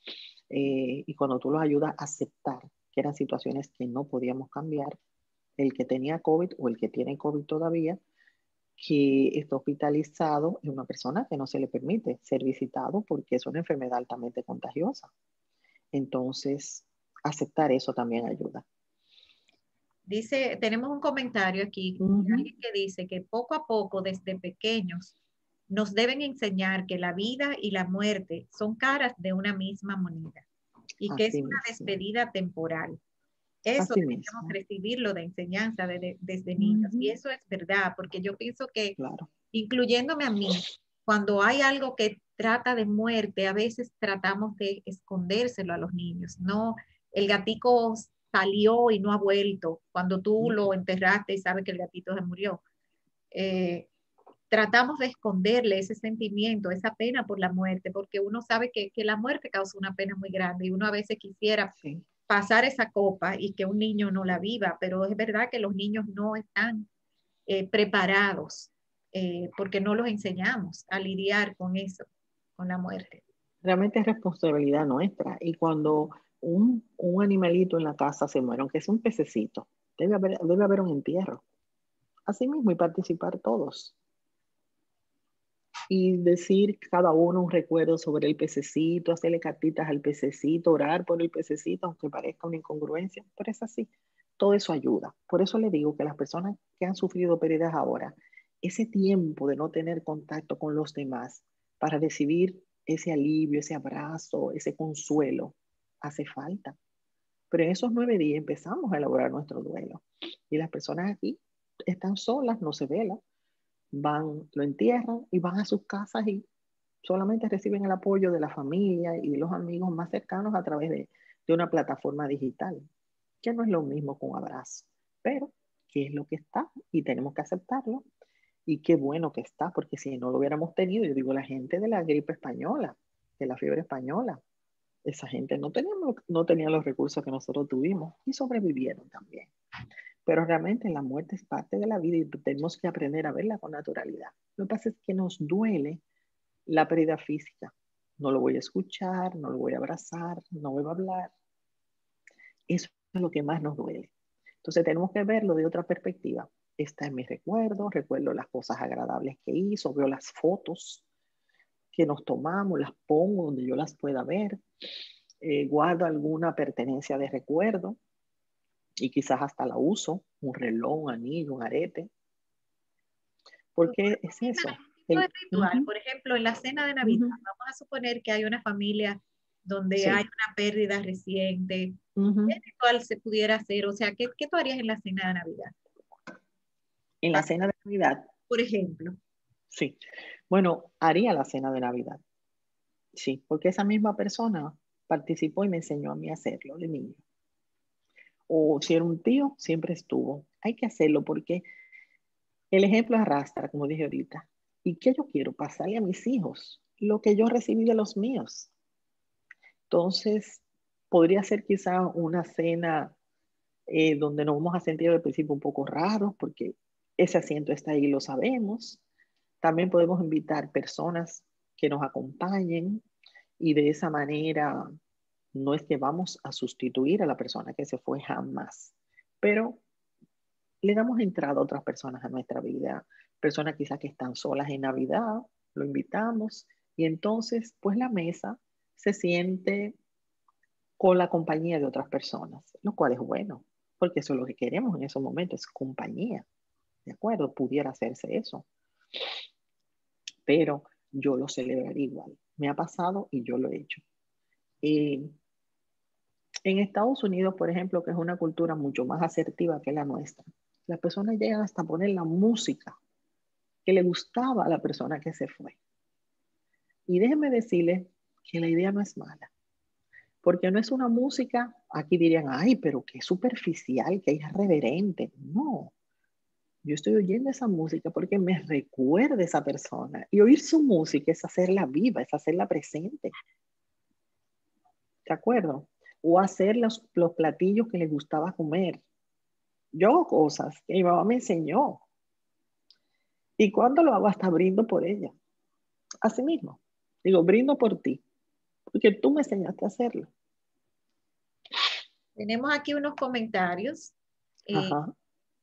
S2: eh, y cuando tú los ayudas a aceptar que eran situaciones que no podíamos cambiar, el que tenía COVID o el que tiene COVID todavía, que está hospitalizado es una persona que no se le permite ser visitado porque es una enfermedad altamente contagiosa. Entonces, aceptar eso también ayuda.
S1: Dice, tenemos un comentario aquí, que dice que poco a poco, desde pequeños, nos deben enseñar que la vida y la muerte son caras de una misma moneda y que es una despedida temporal. Eso debemos recibirlo de enseñanza desde niños. Y eso es verdad, porque yo pienso que, incluyéndome a mí, cuando hay algo que trata de muerte, a veces tratamos de escondérselo a los niños. No, el gatico salió y no ha vuelto. Cuando tú lo enterraste y sabes que el gatito se murió. Eh, tratamos de esconderle ese sentimiento, esa pena por la muerte, porque uno sabe que, la muerte causa una pena muy grande y uno a veces quisiera pasar esa copa y que un niño no la viva, pero es verdad que los niños no están eh, preparados eh, porque no los enseñamos a lidiar con eso, con la muerte.
S2: Realmente es responsabilidad nuestra y cuando un, animalito en la casa se muere, aunque es un pececito, debe haber, debe haber un entierro. Así mismo y participar todos y decir cada uno un recuerdo sobre el pececito, hacerle cartitas al pececito, orar por el pececito, aunque parezca una incongruencia, pero es así. Todo eso ayuda. Por eso le digo que las personas que han sufrido pérdidas ahora, ese tiempo de no tener contacto con los demás para recibir ese alivio, ese abrazo, ese consuelo, hace falta. Pero en esos nueve días empezamos a elaborar nuestro duelo. Y las personas aquí están solas, no se velan, van, lo entierran y van a sus casas y solamente reciben el apoyo de la familia y los amigos más cercanos a través de, de una plataforma digital, que no es lo mismo con un abrazo, pero que es lo que está y tenemos que aceptarlo. Y qué bueno que está, porque si no lo hubiéramos tenido, yo digo, la gente de la gripe española, de la fiebre española, esa gente no tenía, no tenía los recursos que nosotros tuvimos y sobrevivieron también. Pero realmente la muerte es parte de la vida y tenemos que aprender a verla con naturalidad. Lo que pasa es que nos duele la pérdida física. No lo voy a escuchar, no lo voy a abrazar, no voy a hablar. Eso es lo que más nos duele. Entonces tenemos que verlo de otra perspectiva. Está en mis recuerdos, recuerdo las cosas agradables que hizo, veo las fotos que nos tomamos, las pongo donde yo las pueda ver, eh, guardo alguna pertenencia de recuerdo y quizás hasta la uso, un reloj, un anillo, un arete. Porque es eso.
S1: El, ritual, por ejemplo, en la cena de Navidad, vamos a suponer que hay una familia donde hay una pérdida reciente. ¿Qué ritual se pudiera hacer? O sea, ¿qué, ¿qué, tú harías en la cena de Navidad?
S2: En la cena de Navidad.
S1: Por ejemplo.
S2: Sí. Bueno, haría la cena de Navidad. Sí, porque esa misma persona participó y me enseñó a mí a hacerlo de niño o si era un tío, siempre estuvo. Hay que hacerlo porque el ejemplo arrastra, como dije ahorita. ¿Y qué yo quiero? Pasarle a mis hijos lo que yo recibí de los míos. Entonces, podría ser quizá una cena eh, donde nos vamos a sentir al principio un poco raros porque ese asiento está ahí, lo sabemos. También podemos invitar personas que nos acompañen y de esa manera no es que vamos a sustituir a la persona que se fue jamás, pero le damos entrada a otras personas a nuestra vida, personas quizás que están solas en Navidad, lo invitamos y entonces pues la mesa se siente con la compañía de otras personas, lo cual es bueno, porque eso es lo que queremos en esos momentos, es compañía, ¿de acuerdo? Pudiera hacerse eso, pero yo lo celebraría igual, me ha pasado y yo lo he hecho. Eh, en Estados Unidos, por ejemplo, que es una cultura mucho más asertiva que la nuestra, las personas llegan hasta poner la música que le gustaba a la persona que se fue. Y déjenme decirles que la idea no es mala, porque no es una música, aquí dirían, ay, pero qué superficial, qué irreverente. No, yo estoy oyendo esa música porque me recuerda a esa persona. Y oír su música es hacerla viva, es hacerla presente. ¿De acuerdo? O hacer los, los platillos que le gustaba comer. Yo cosas que mi mamá me enseñó. Y cuando lo hago, hasta brindo por ella. Así mismo. Digo, brindo por ti, porque tú me enseñaste a hacerlo.
S1: Tenemos aquí unos comentarios. Eh,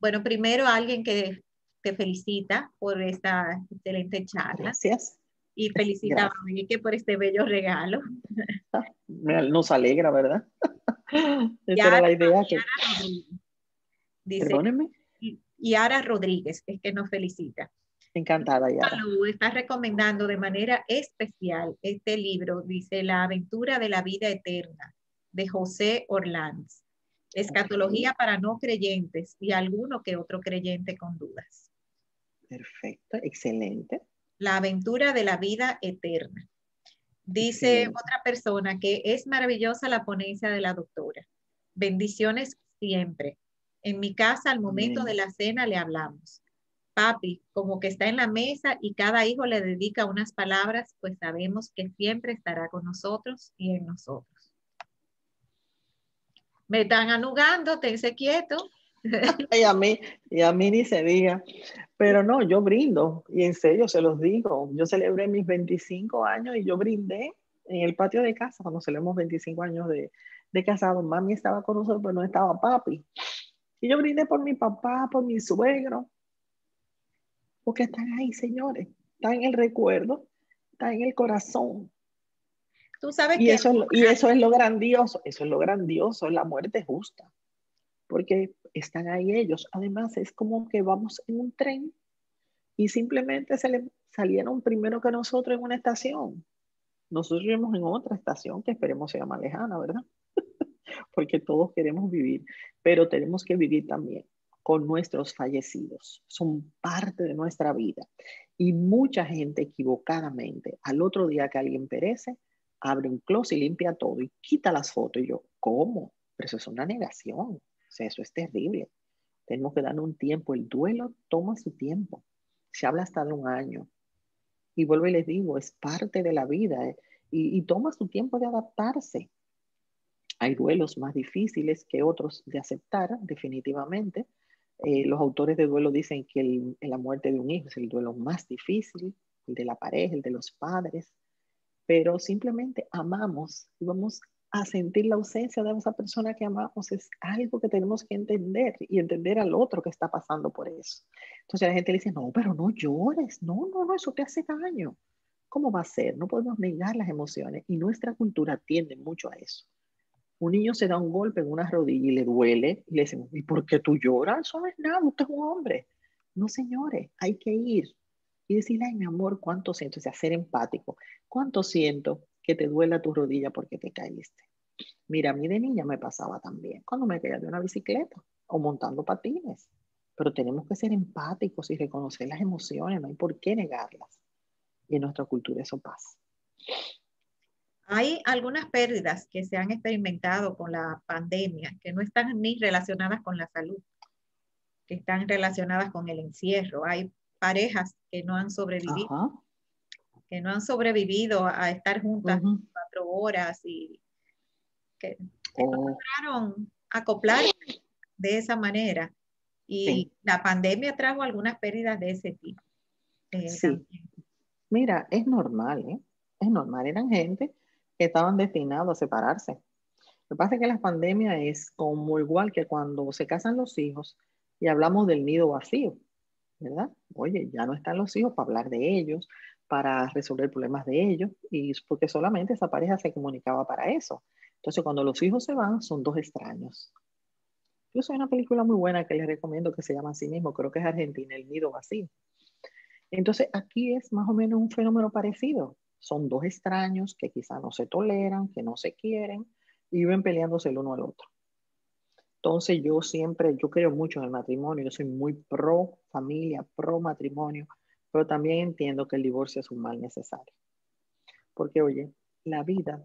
S1: bueno, primero alguien que te felicita por esta excelente charla.
S2: Gracias
S1: y felicita a Monique por este bello regalo. [laughs]
S2: Nos alegra, ¿verdad? [laughs] Esa era la idea. Que...
S1: Dice, Perdóneme. Yara Rodríguez es que nos felicita.
S2: Encantada, Yara.
S1: Salud, está recomendando de manera especial este libro, dice La aventura de la vida eterna, de José Orlanz. Escatología para no creyentes y alguno que otro creyente con dudas.
S2: Perfecto, excelente.
S1: La aventura de la vida eterna. Dice otra persona que es maravillosa la ponencia de la doctora. Bendiciones siempre. En mi casa, al momento de la cena, le hablamos. Papi, como que está en la mesa y cada hijo le dedica unas palabras, pues sabemos que siempre estará con nosotros y en nosotros. Me están anugando, tense quieto. [laughs]
S2: y a mí, y a mí ni se diga. Pero no, yo brindo, y en serio se los digo. Yo celebré mis 25 años y yo brindé en el patio de casa cuando celebramos 25 años de, de casado. Mami estaba con nosotros, pero no estaba papi. Y yo brindé por mi papá, por mi suegro. Porque están ahí, señores. Están en el recuerdo, están en el corazón.
S1: Tú sabes
S2: y Eso, y eso es lo grandioso. Eso es lo grandioso, la muerte justa porque están ahí ellos. Además, es como que vamos en un tren y simplemente se le salieron primero que nosotros en una estación. Nosotros vivimos en otra estación que esperemos sea más lejana, ¿verdad? [laughs] porque todos queremos vivir, pero tenemos que vivir también con nuestros fallecidos. Son parte de nuestra vida. Y mucha gente equivocadamente, al otro día que alguien perece, abre un closet y limpia todo y quita las fotos. Y yo, ¿cómo? Pero eso es una negación. Sea, eso es terrible. Tenemos que dar un tiempo. El duelo toma su tiempo. Se habla hasta de un año. Y vuelvo y les digo, es parte de la vida ¿eh? y, toma su tiempo de adaptarse. Hay duelos más difíciles que otros de aceptar, definitivamente. Eh, los autores de duelo dicen que la muerte de un hijo es el duelo más difícil, el de la pareja, el de los padres, pero simplemente amamos y vamos a sentir la ausencia de esa persona que amamos es algo que tenemos que entender y entender al otro que está pasando por eso. Entonces la gente le dice, no, pero no llores, no, no, no, eso te hace daño. ¿Cómo va a ser? No podemos negar las emociones y nuestra cultura tiende mucho a eso. Un niño se da un golpe en una rodilla y le duele y le decimos, ¿y por qué tú lloras? Eso no es nada, usted es un hombre. No, señores, hay que ir y decirle, ay, mi amor, ¿cuánto siento? O sea, ser empático. ¿Cuánto siento? Que te duela tu rodilla porque te caíste. Mira, a mí de niña me pasaba también cuando me caía de una bicicleta o montando patines. Pero tenemos que ser empáticos y reconocer las emociones, no hay por qué negarlas. Y en nuestra cultura eso pasa.
S1: Hay algunas pérdidas que se han experimentado con la pandemia que no están ni relacionadas con la salud, que están relacionadas con el encierro. Hay parejas que no han sobrevivido que no han sobrevivido a estar juntas cuatro horas y que, no oh. lograron acoplar de esa manera. Y la pandemia trajo algunas pérdidas de ese tipo.
S2: Eh, sí. Mira, es normal, ¿eh? Es normal. Eran gente que estaban destinados a separarse. Lo que pasa es que la pandemia es como igual que cuando se casan los hijos y hablamos del nido vacío, ¿verdad? Oye, ya no están los hijos para hablar de ellos, para resolver problemas de ellos, y porque solamente esa pareja se comunicaba para eso. Entonces, cuando los hijos se van, son dos extraños. Yo soy una película muy buena que les recomiendo que se llama así mismo, creo que es Argentina, El Nido Vacío. Entonces, aquí es más o menos un fenómeno parecido. Son dos extraños que quizá no se toleran, que no se quieren y viven peleándose el uno al otro. Entonces, yo siempre, yo creo mucho en el matrimonio, yo soy muy pro familia, pro matrimonio, pero también entiendo que el divorcio es un mal necesario. Porque, oye, la vida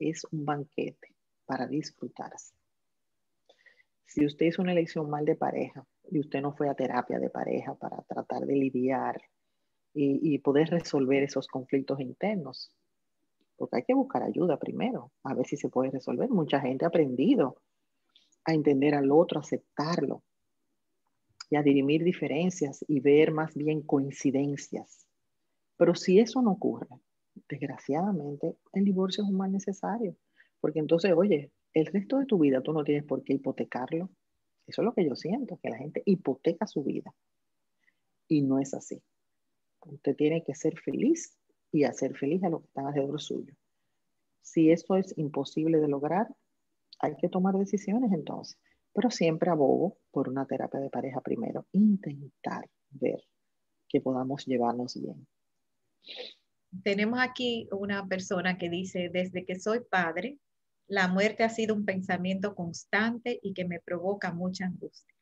S2: es un banquete para disfrutarse. Si usted hizo una elección mal de pareja y usted no fue a terapia de pareja para tratar de lidiar y, poder resolver esos conflictos internos, porque hay que buscar ayuda primero, a ver si se puede resolver. Mucha gente ha aprendido a entender al otro, aceptarlo, y a dirimir diferencias y ver más bien coincidencias. Pero si eso no ocurre, desgraciadamente, el divorcio es un mal necesario, porque entonces, oye, el resto de tu vida tú no tienes por qué hipotecarlo. Eso es lo que yo siento, que la gente hipoteca su vida. Y no es así. Usted tiene que ser feliz y hacer feliz a los que están alrededor suyo. Si eso es imposible de lograr, hay que tomar decisiones entonces pero siempre abogo por una terapia de pareja primero, intentar ver que podamos llevarnos bien.
S1: Tenemos aquí una persona que dice, desde que soy padre, la muerte ha sido un pensamiento constante y que me provoca mucha angustia.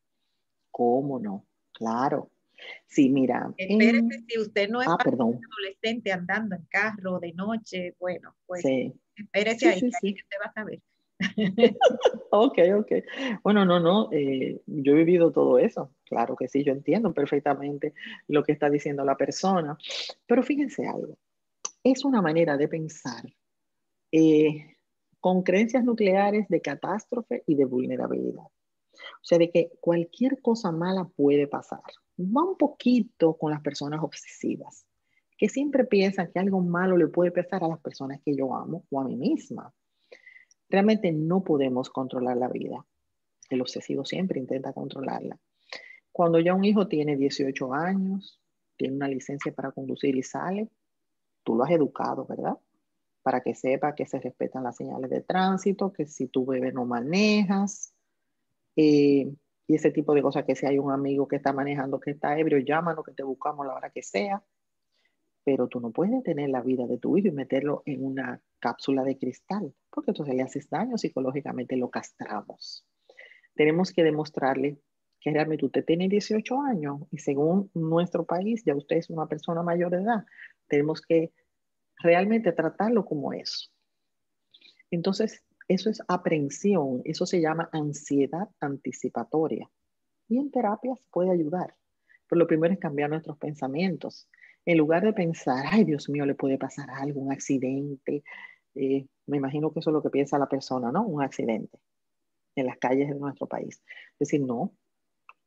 S2: ¿Cómo no? Claro. Sí, mira.
S1: Espérese, si usted no es ah, adolescente andando en carro de noche, bueno, pues espérese ahí, que usted va a saber. [laughs]
S2: ok, ok. Bueno, no, no, eh, yo he vivido todo eso. Claro que sí, yo entiendo perfectamente lo que está diciendo la persona. Pero fíjense algo, es una manera de pensar eh, con creencias nucleares de catástrofe y de vulnerabilidad. O sea, de que cualquier cosa mala puede pasar. Va un poquito con las personas obsesivas, que siempre piensan que algo malo le puede pasar a las personas que yo amo o a mí misma. Realmente no podemos controlar la vida. El obsesivo siempre intenta controlarla. Cuando ya un hijo tiene 18 años, tiene una licencia para conducir y sale, tú lo has educado, ¿verdad? Para que sepa que se respetan las señales de tránsito, que si tú bebes no manejas, eh, y ese tipo de cosas, que si hay un amigo que está manejando que está ebrio, llámanos que te buscamos la hora que sea. Pero tú no puedes tener la vida de tu hijo y meterlo en una cápsula de cristal, porque entonces le haces daño psicológicamente, lo castramos. Tenemos que demostrarle que realmente usted tiene 18 años y según nuestro país ya usted es una persona mayor de edad. Tenemos que realmente tratarlo como eso. Entonces, eso es aprehensión, eso se llama ansiedad anticipatoria. Y en terapia se puede ayudar. Pero lo primero es cambiar nuestros pensamientos. En lugar de pensar, ay Dios mío, le puede pasar algo, un accidente. Eh, me imagino que eso es lo que piensa la persona, ¿no? Un accidente en las calles de nuestro país. Es decir, no.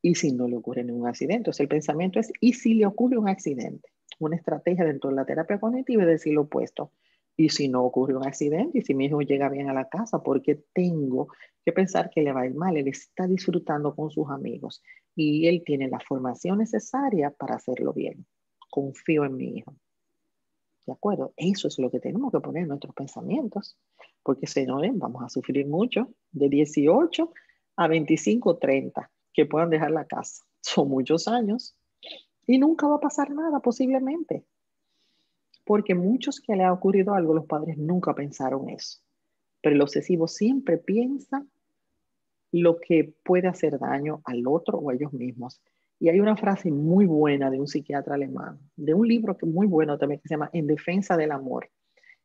S2: ¿Y si no le ocurre ningún accidente? Entonces el pensamiento es, ¿y si le ocurre un accidente? Una estrategia dentro de la terapia cognitiva es decir lo opuesto. ¿Y si no ocurre un accidente? ¿Y si mi hijo llega bien a la casa? Porque tengo que pensar que le va a ir mal. Él está disfrutando con sus amigos y él tiene la formación necesaria para hacerlo bien. Confío en mi hijo. ¿De acuerdo? Eso es lo que tenemos que poner en nuestros pensamientos, porque si no, vamos a sufrir mucho de 18 a 25, 30 que puedan dejar la casa. [laughs] Son muchos años y nunca va a pasar nada posiblemente. Porque muchos que le ha ocurrido algo, los padres nunca pensaron eso. Pero el obsesivo siempre piensa lo que puede hacer daño al otro o a ellos mismos. Y hay una frase muy buena de un psiquiatra alemán, de un libro que muy bueno también que se llama En defensa del amor,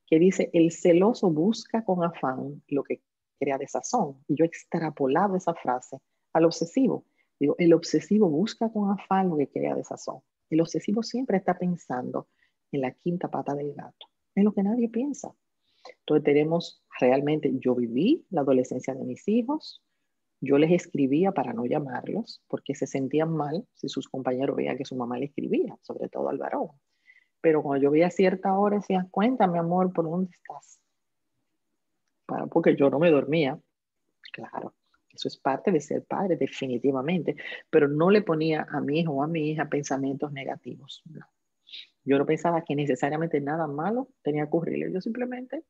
S2: que dice, el celoso busca con afán lo que crea desazón. Y yo he extrapolado esa frase al obsesivo. Digo, el obsesivo busca con afán lo que crea desazón. El obsesivo siempre está pensando en la quinta pata del gato, en lo que nadie piensa. Entonces tenemos realmente, yo viví la adolescencia de mis hijos, yo les escribía para no llamarlos, porque se sentían mal si sus compañeros veían que su mamá le escribía, sobre todo al varón. Pero cuando yo veía cierta hora, decía, cuéntame amor, ¿por dónde estás? Para, porque yo no me dormía. Claro, eso es parte de ser padre, definitivamente. Pero no le ponía a mi hijo o a mi hija pensamientos negativos. Yo no pensaba que necesariamente nada malo tenía que ocurrirle. Yo simplemente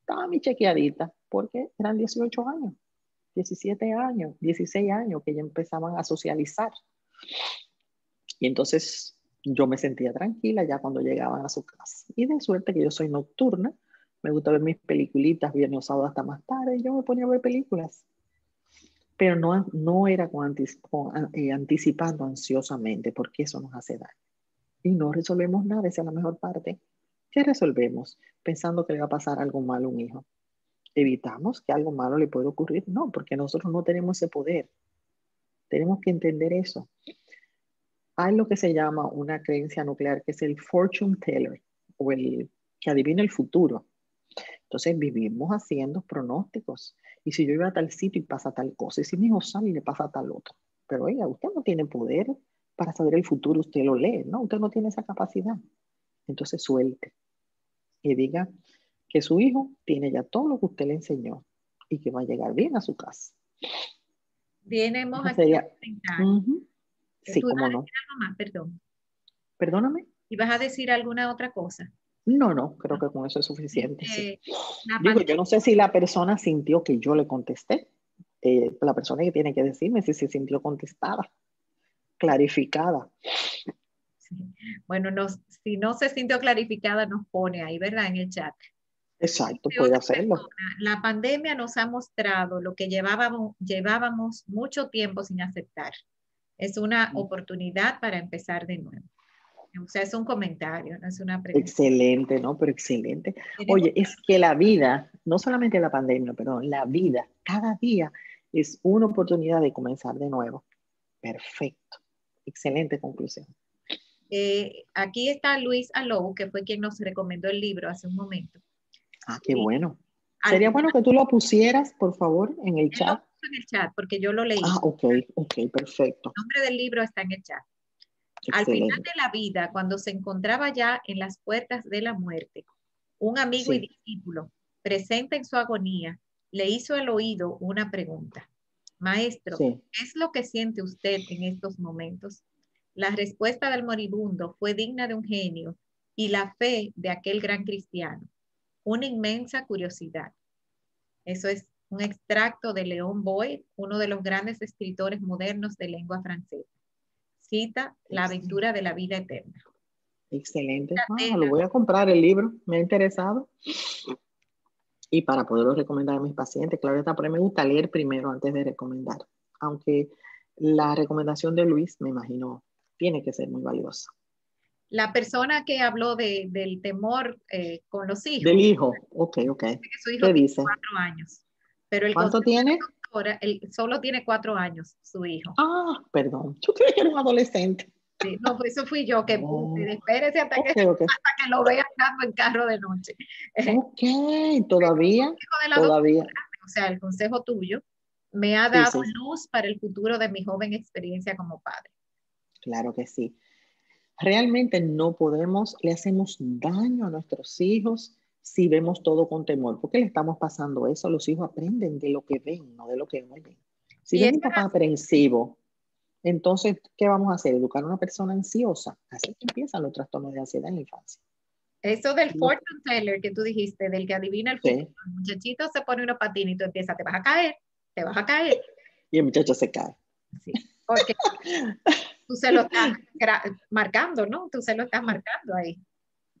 S2: estaba mi chequeadita porque eran 18 años, 17 años, 16 años que ya empezaban a socializar. Y entonces yo me sentía tranquila ya cuando llegaban a su casa. Y de suerte que yo soy nocturna, me gusta ver mis peliculitas viernes sábado hasta más tarde, y yo me ponía a ver películas pero no, no era con, eh, anticipando ansiosamente, porque eso nos hace daño. Y no resolvemos nada, esa es la mejor parte. ¿Qué resolvemos? Pensando que le va a pasar algo malo a un hijo. ¿Evitamos que algo malo le pueda ocurrir? No, porque nosotros no tenemos ese poder. Tenemos que entender eso. Hay lo que se llama una creencia nuclear, que es el fortune teller, o el que adivina el futuro. Entonces vivimos haciendo pronósticos y si yo iba a tal sitio y pasa tal cosa, y si mi hijo sale y le pasa tal otra. Pero oiga, usted no tiene poder para saber el futuro, usted lo lee, ¿no? Usted no tiene esa capacidad. Entonces suelte y diga que su hijo tiene ya todo lo que usted le enseñó y que va a llegar bien a su casa.
S1: Bien, hemos aquí
S2: sería... Sí, cómo no.
S1: Perdón.
S2: Perdóname.
S1: ¿Y vas a decir alguna otra cosa?
S2: No, no, creo que con eso es suficiente. Sí. Digo, yo no sé si la persona sintió que yo le contesté. Eh, la persona que tiene que decirme si se sintió contestada, clarificada.
S1: Bueno, si no se sintió clarificada, nos pone ahí, ¿verdad? En el chat.
S2: Exacto, puede hacerlo.
S1: la pandemia nos ha mostrado lo que llevábamos, llevábamos mucho tiempo sin aceptar. Es una oportunidad para empezar de nuevo. O sea, es un comentario, no es una pregunta.
S2: Excelente, ¿no? Pero excelente. Oye, es que la vida, no solamente la pandemia, pero la vida, cada día es una oportunidad de comenzar de nuevo. Perfecto. Excelente conclusión.
S1: Eh, aquí está Luis Alou, que fue quien nos recomendó el libro hace un momento.
S2: Ah, qué bueno. Sería bueno que tú lo pusieras, por favor, en el chat.
S1: en el chat, porque yo lo leí.
S2: Ah, ok, ok, perfecto.
S1: El nombre del libro está en el chat. Al final de la vida, cuando se encontraba ya en las puertas de la muerte, un amigo y discípulo, presente en su agonía, le hizo al oído una pregunta. Maestro, ¿qué es lo que siente usted en estos momentos? La respuesta del moribundo fue digna de un genio y la fe de aquel gran cristiano. Una inmensa curiosidad. Eso es un extracto de León Boyd, uno de los grandes escritores modernos de lengua francesa cita La aventura de la vida eterna.
S2: Excelente. Ah, lo voy a comprar el libro, me ha interesado. Y para poderlo recomendar a mis pacientes, claro está, pero me gusta leer primero antes de recomendar. Aunque la recomendación de Luis, me imagino, tiene que ser muy valiosa.
S1: La persona que habló de, del temor eh, con los hijos.
S2: Del hijo, ok, ok.
S1: Su hijo
S2: ¿Qué
S1: tiene
S2: dice?
S1: cuatro años. Pero el
S2: ¿Cuánto tiene?
S1: doctora, él solo tiene cuatro años, su hijo.
S2: Ah, perdón. Yo creía que era un adolescente.
S1: Sí, no, pues eso fui yo que
S2: Oh.
S1: Espérese hasta que,
S2: Ok, ok.
S1: hasta que lo vea andando en carro de noche.
S2: Ok, [laughs] todavía,
S1: la doctora,
S2: todavía.
S1: o sea, el consejo tuyo, me ha
S2: Sí,
S1: dado
S2: sí.
S1: luz para el futuro de mi joven experiencia como padre.
S2: Claro que sí. Realmente no podemos, le hacemos daño a nuestros hijos si vemos todo con temor. ¿Por qué le estamos pasando eso? Los hijos aprenden de lo que ven, no de lo que oyen. Si ven un papá aprensivo, entonces, ¿qué vamos a hacer? Educar a una persona ansiosa. Así que empiezan los trastornos de ansiedad en la infancia.
S1: Eso del fortune teller que tú dijiste, del que adivina el
S2: Sí.
S1: futuro, el muchachito se pone unos patines y tú empiezas, te vas a caer, te vas a caer.
S2: Y el muchacho se cae.
S1: Sí, porque [laughs] tú se lo estás marcando, ¿no? Tú se lo estás marcando ahí.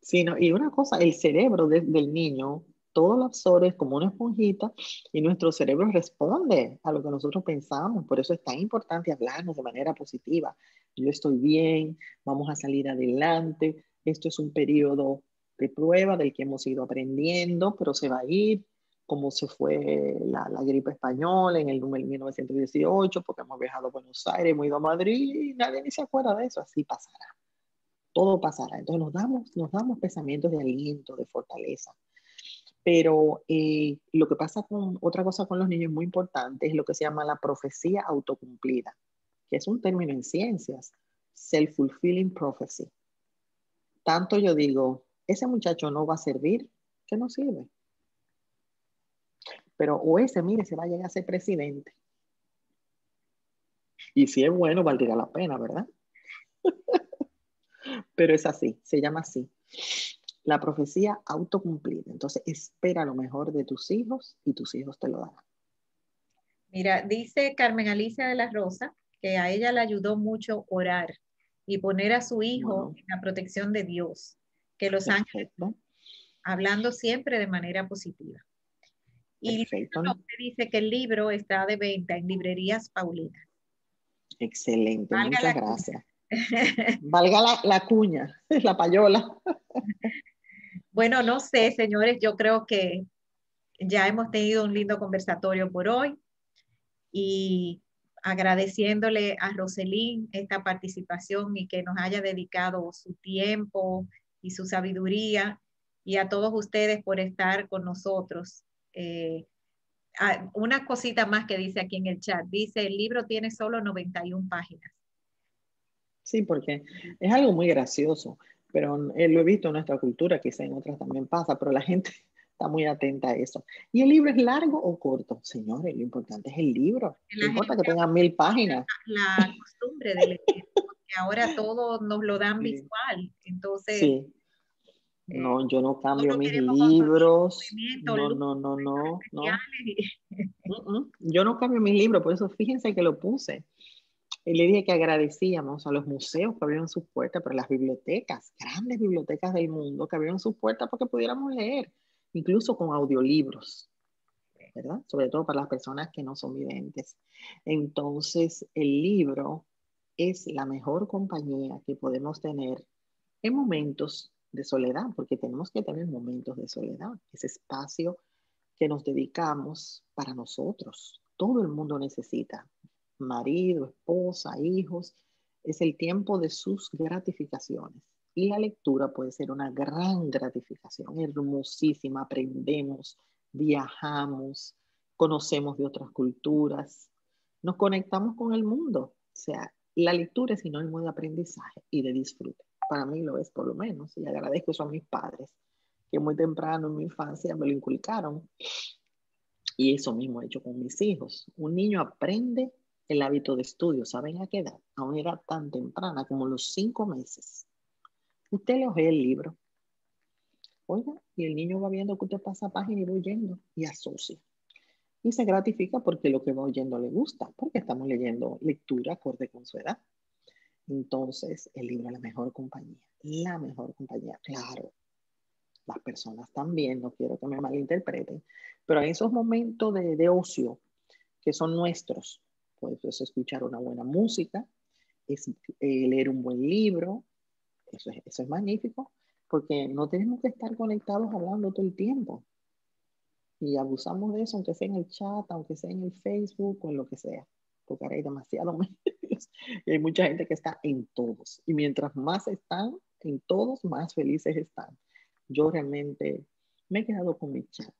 S2: Sí, no, y una cosa, el cerebro de- del niño, todo lo absorbe como una esponjita y nuestro cerebro responde a lo que nosotros pensamos. Por eso es tan importante hablarnos de manera positiva. Yo estoy bien, vamos a salir adelante. Esto es un periodo de prueba del que hemos ido aprendiendo, pero se va a ir, como se fue la, gripe española en el número 1918, porque hemos viajado a Buenos Aires, hemos ido a Madrid y nadie ni se acuerda de eso. Así pasará todo pasará. Entonces nos damos, nos damos pensamientos de aliento, de fortaleza. Pero eh, lo que pasa con otra cosa con los niños muy importante es lo que se llama la profecía autocumplida, que es un término en ciencias, self-fulfilling prophecy. Tanto yo digo, ese muchacho no va a servir, que no sirve. Pero o ese, mire, se va a llegar a ser presidente. Y si es bueno, valdría la pena, ¿verdad? [laughs] Pero es así, se llama así. La profecía autocumplida. Entonces, espera lo mejor de tus hijos y tus hijos te lo darán.
S1: Mira, dice Carmen Alicia de la Rosa que a ella le ayudó mucho orar y poner a su hijo en la protección de Dios, que los ángeles,
S2: Perfecto,
S1: hablando siempre de manera positiva. Y dice que el libro está de venta en librerías Paulina.
S2: Excelente,
S1: Valga
S2: muchas gracias. [laughs] Valga la, la cuña, [laughs] la payola.
S1: Bueno, no sé, señores, yo creo que ya hemos tenido un lindo conversatorio por hoy y agradeciéndole a Roselín esta participación y que nos haya dedicado su tiempo y su sabiduría y a todos ustedes por estar con nosotros. Eh, ah, una cosita más que dice aquí en el chat, dice el libro tiene solo 91 páginas.
S2: Sí, porque es algo muy gracioso, pero eh, lo he visto en nuestra cultura, quizá en otras también pasa, pero la gente [laughs] está muy atenta a eso. ¿Y el libro es largo o corto? Señores, lo importante es el libro.
S1: La
S2: No importa que tenga mil páginas. [laughs]
S1: La costumbre de leer, porque ahora todo nos lo dan
S2: Sí.
S1: visual, entonces...
S2: Sí. No, yo no cambio mis libros. No, no, no, no, no. [laughs] Yo no cambio mis libros, por eso fíjense que lo puse. Y le dije que agradecíamos a los museos que abrieron sus puertas, pero las bibliotecas, grandes bibliotecas del mundo que abrieron sus puertas para que pudiéramos leer, incluso con audiolibros, ¿verdad? Sobre todo para las personas que no son videntes. Entonces, el libro es la mejor compañía que podemos tener en momentos de soledad, porque tenemos que tener momentos de soledad, ese espacio que nos dedicamos para nosotros. Todo el mundo necesita marido, esposa, hijos. Es el tiempo de sus gratificaciones. Y la lectura puede ser una gran gratificación, hermosísima. Aprendemos, viajamos, conocemos de otras culturas, nos conectamos con el mundo. O sea, la lectura es sinónimo de aprendizaje y de disfrute. Para mí lo es por lo menos. Y agradezco eso a mis padres, que muy temprano en mi infancia me lo inculcaron. Y eso mismo he hecho con mis hijos. Un niño aprende el hábito de estudio. ¿Saben a qué edad? A una edad tan temprana como los cinco meses. Usted le ojea el libro. Oiga, y el niño va viendo que usted pasa página y va oyendo y asocia. Y se gratifica porque lo que va oyendo le gusta, porque estamos leyendo lectura acorde con su edad. Entonces, el libro es la mejor compañía, la mejor compañía, claro. las personas también, no quiero que me malinterpreten, pero en esos momentos de, de ocio que son nuestros, pues es escuchar una buena música, es eh, leer un buen libro, eso es, eso es magnífico, porque no tenemos que estar conectados hablando todo el tiempo. Y abusamos de eso, aunque sea en el chat, aunque sea en el Facebook o en lo que sea, porque ahora hay demasiados [laughs] y hay mucha gente que está en todos. Y mientras más están en todos, más felices están. Yo realmente me he quedado con mi chat,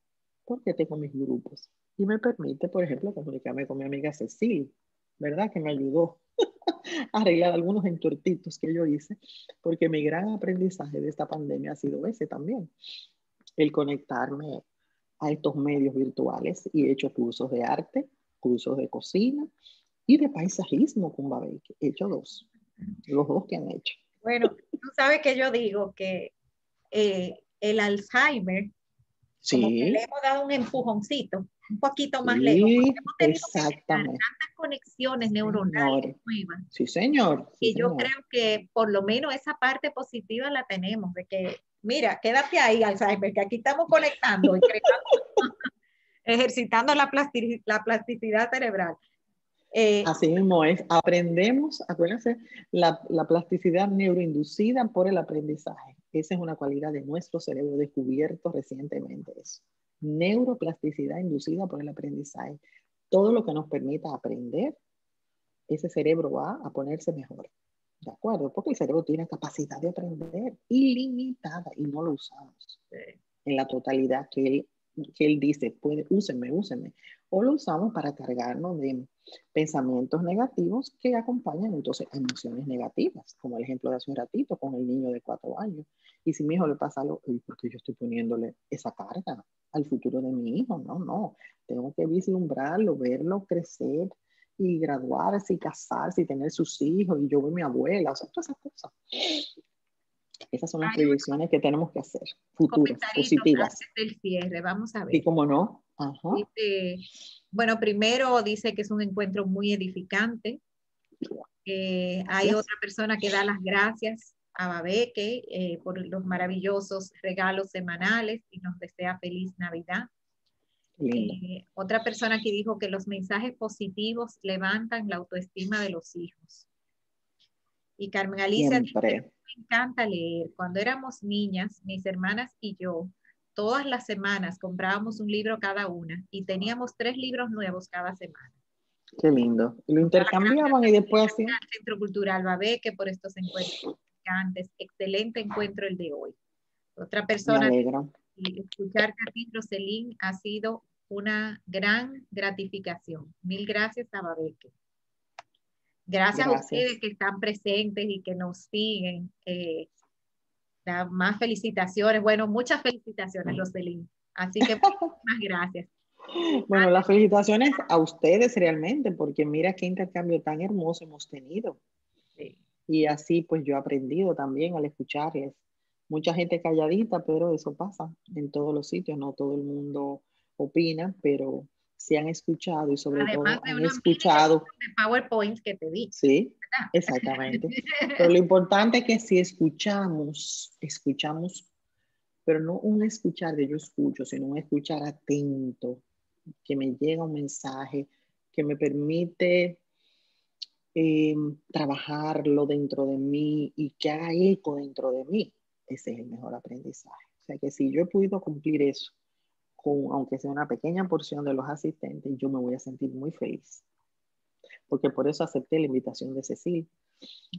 S2: porque tengo mis grupos. Y me permite, por ejemplo, comunicarme con mi amiga Cecil, ¿verdad? Que me ayudó [laughs] a arreglar algunos entuertitos que yo hice, porque mi gran aprendizaje de esta pandemia ha sido ese también, el conectarme a estos medios virtuales y he hecho cursos de arte, cursos de cocina y de paisajismo con Babel. He hecho dos, los dos que han hecho.
S1: Bueno, tú sabes que yo digo que eh, el Alzheimer,
S2: sí. como
S1: que le hemos dado un empujoncito, un poquito más sí, lejos. Hemos tenido
S2: exactamente.
S1: tantas conexiones neuronales
S2: señor.
S1: nuevas.
S2: Sí, señor.
S1: Y
S2: Sí,
S1: yo
S2: señor.
S1: creo que por lo menos esa parte positiva la tenemos, de que, mira, quédate ahí, Alzheimer, que aquí estamos conectando [laughs] ejercitando la, plasti- la plasticidad cerebral. Eh,
S2: Así mismo es. Aprendemos, acuérdense, la, la plasticidad neuroinducida por el aprendizaje. Esa es una cualidad de nuestro cerebro descubierto recientemente. Eso. Neuroplasticidad inducida por el aprendizaje. Todo lo que nos permita aprender, ese cerebro va a ponerse mejor. ¿De acuerdo? Porque el cerebro tiene capacidad de aprender ilimitada y no lo usamos en la totalidad que él, que él dice, puede, úsenme, úsenme. O lo usamos para cargarnos de pensamientos negativos que acompañan entonces emociones negativas, como el ejemplo de hace un ratito con el niño de cuatro años. Y si mi hijo le pasa algo, "Uy, ¿por qué yo estoy poniéndole esa carga al futuro de mi hijo? No, no, tengo que vislumbrarlo, verlo crecer y graduarse y casarse y tener sus hijos y yo veo a mi abuela, o sea, todas esas cosas. Esas son las proyecciones que tenemos que hacer, futuras, positivas.
S1: antes del cierre, vamos a ver.
S2: Y cómo no, ajá.
S1: Bueno, primero dice que es un encuentro muy edificante. Eh, hay otra persona que da las gracias a Babeque eh, por los maravillosos regalos semanales y nos desea feliz Navidad. Eh, otra persona que dijo que los mensajes positivos levantan la autoestima de los hijos. Y Carmen Alicia dice, me encanta leer. Cuando éramos niñas, mis hermanas y yo, todas las semanas comprábamos un libro cada una y teníamos tres libros nuevos cada semana.
S2: Qué lindo. Y lo intercambiaban y después hacían.
S1: Centro Cultural Babeque por estos encuentros edificantes. Excelente encuentro el de hoy. Otra
S2: Me
S1: persona escucharte a ti, Roselín, ha sido una gran gratificación. Mil gracias a Babeque. Gracias, a
S2: Gracias.
S1: ustedes que están presentes y que nos siguen. Eh, más felicitaciones. Bueno, muchas felicitaciones, Roselín. Así que muchas [laughs] gracias.
S2: Bueno, las felicitaciones a ustedes realmente, porque mira qué intercambio tan hermoso hemos tenido.
S1: Sí.
S2: Y así pues yo he aprendido también al escucharles. Mucha gente calladita, pero eso pasa en todos los sitios, no todo el mundo opina, pero sí han escuchado y sobre
S1: Además
S2: todo
S1: de
S2: han escuchado.
S1: De PowerPoint que te di.
S2: Sí,
S1: ¿verdad?
S2: exactamente. [laughs] Pero lo importante es que si escuchamos, escuchamos, pero no un escuchar de yo escucho, sino un escuchar atento, que me llega un mensaje, que me permite eh, trabajarlo dentro de mí y que haga eco dentro de mí. Ese es el mejor aprendizaje. O sea que si yo he podido cumplir eso, con, aunque sea una pequeña porción de los asistentes, yo me voy a sentir muy feliz. Porque por eso acepté la invitación de Cecil,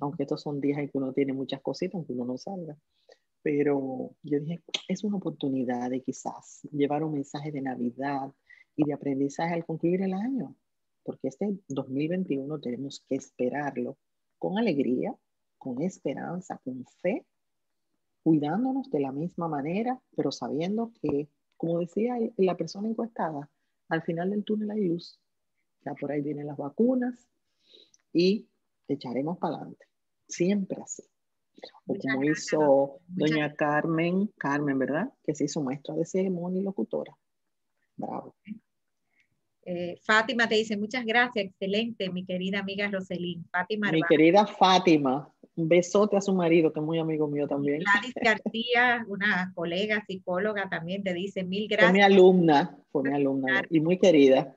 S2: aunque estos son días en que uno tiene muchas cositas, aunque uno no salga. Pero yo dije, es una oportunidad de quizás llevar un mensaje de Navidad y de aprendizaje al concluir el año, porque este 2021 tenemos que esperarlo con alegría, con esperanza, con fe, cuidándonos de la misma manera, pero sabiendo que, como decía la persona encuestada, al final del túnel hay luz. Ya por ahí vienen las vacunas y echaremos para adelante. Siempre así. O como hizo doña Carmen, Carmen, ¿verdad? Que se hizo maestra de ceremonia y locutora. Bravo.
S1: Eh, Fátima te dice, muchas gracias, excelente, mi querida amiga Roselín. Fátima
S2: Mi
S1: Arba-
S2: querida Fátima, besote a su marido, que es muy amigo mío también.
S1: Gladys García, una colega psicóloga, también te dice mil gracias.
S2: Fue mi alumna, fue mi alumna y muy querida.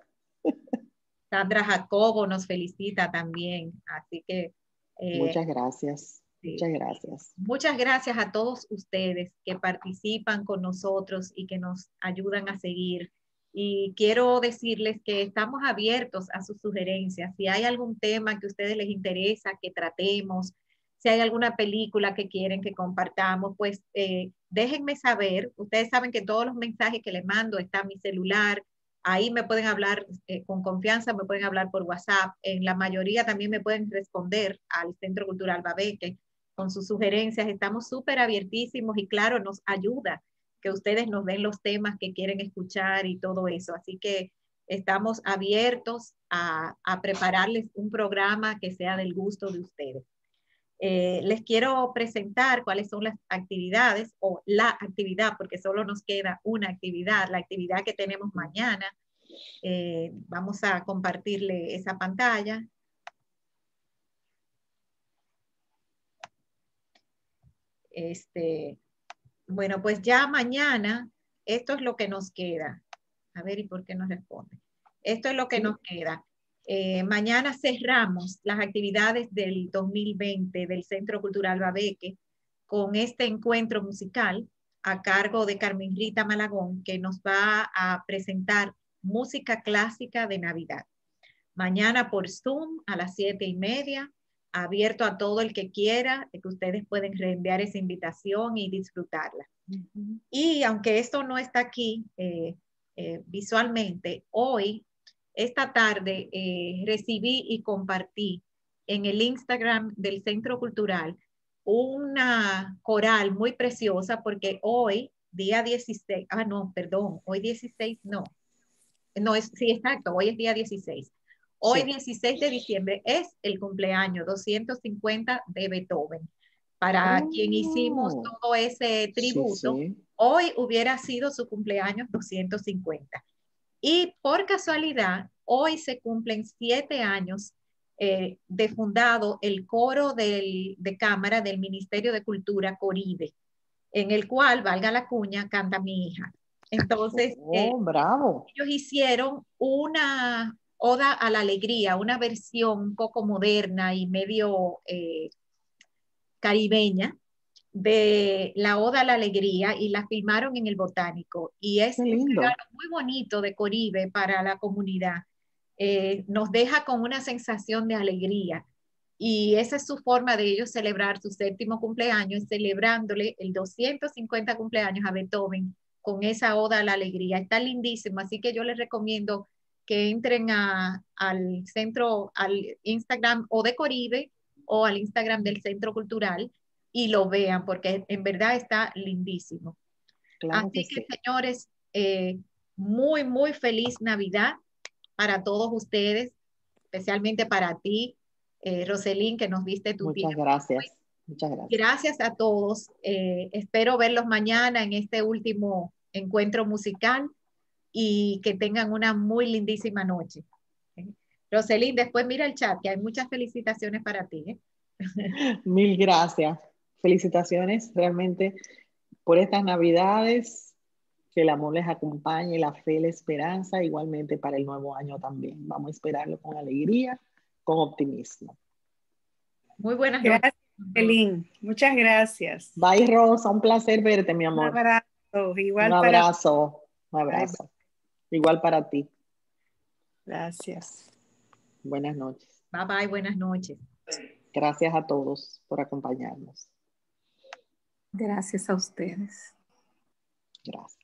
S1: Sandra Jacobo nos felicita también, así que...
S2: Eh, muchas gracias. Muchas gracias.
S1: Muchas gracias a todos ustedes que participan con nosotros y que nos ayudan a seguir. Y quiero decirles que estamos abiertos a sus sugerencias. Si hay algún tema que a ustedes les interesa que tratemos, si hay alguna película que quieren que compartamos, pues eh, déjenme saber. Ustedes saben que todos los mensajes que les mando están en mi celular. Ahí me pueden hablar eh, con confianza, me pueden hablar por WhatsApp. En la mayoría también me pueden responder al Centro Cultural Babeque con sus sugerencias. Estamos súper abiertísimos y claro, nos ayuda que ustedes nos den los temas que quieren escuchar y todo eso. Así que estamos abiertos a prepararles un programa que sea del gusto de ustedes. Eh, les quiero presentar cuáles son las actividades o la actividad, porque solo nos queda una actividad, la actividad que tenemos mañana. Eh, vamos a compartirle esa pantalla. Este, bueno, pues ya mañana, esto es lo que nos queda. A ver, ¿y por qué no responde? Esto es lo que nos queda. Eh, mañana cerramos las actividades del 2020 del Centro Cultural Babeque con este encuentro musical a cargo de Carmen Rita Malagón, que nos va a presentar música clásica de Navidad. Mañana por Zoom a las siete y media, abierto a todo el que quiera, que ustedes pueden reenviar esa invitación y disfrutarla. Y aunque esto no está aquí eh, eh, visualmente, hoy esta tarde eh, recibí y compartí en el Instagram del Centro Cultural una coral muy preciosa porque hoy, día 16, ah, no, perdón, hoy 16, no, no es, sí, exacto, hoy es día 16. Hoy 16 de diciembre es el cumpleaños 250 de Beethoven. Para quien hicimos oh. todo ese tributo, hoy hubiera sido su cumpleaños 250. Y por casualidad, hoy se cumplen siete años eh, de fundado el coro de cámara del Ministerio de Cultura Coribe, en el cual, valga la cuña, canta mi hija. Entonces,
S2: oh, eh, bravo.
S1: ellos hicieron una oda a la alegría, una versión un poco moderna y medio eh, caribeña de la Oda a la Alegría y la filmaron en el Botánico. Y es un regalo muy bonito de Coribe para la comunidad. Eh, nos deja con una sensación de alegría. Y esa es su forma de ellos celebrar su séptimo cumpleaños, celebrándole el 250 cumpleaños a Beethoven con esa Oda a la Alegría. Está lindísimo, así que yo les recomiendo que entren a, al centro, al Instagram o de Coribe o al Instagram del Centro Cultural y lo vean, porque en verdad está lindísimo. Así que, señores, eh, muy, muy feliz Navidad para todos ustedes, especialmente para ti, eh, Roselín, que nos viste tu
S2: Muchas gracias. Muchas gracias.
S1: Gracias a todos. Eh, espero verlos mañana en este último encuentro musical y que tengan una muy lindísima noche. Roselín, después mira el chat, que hay muchas felicitaciones para ti. [laughs]
S2: Mil gracias felicitaciones realmente por estas navidades, que el amor les acompañe, la fe, la esperanza, igualmente para el nuevo año también. Vamos a esperarlo con alegría, con optimismo.
S1: Muy buenas gracias,
S4: Elin. Muchas gracias.
S2: Bye, Rosa. Un placer verte, mi amor.
S4: Un abrazo. Igual
S2: un abrazo. Un abrazo. Igual para ti.
S4: Gracias.
S2: Buenas noches.
S1: Bye bye, buenas noches.
S2: Gracias a todos por acompañarnos.
S4: Gracias a ustedes.
S2: Gracias.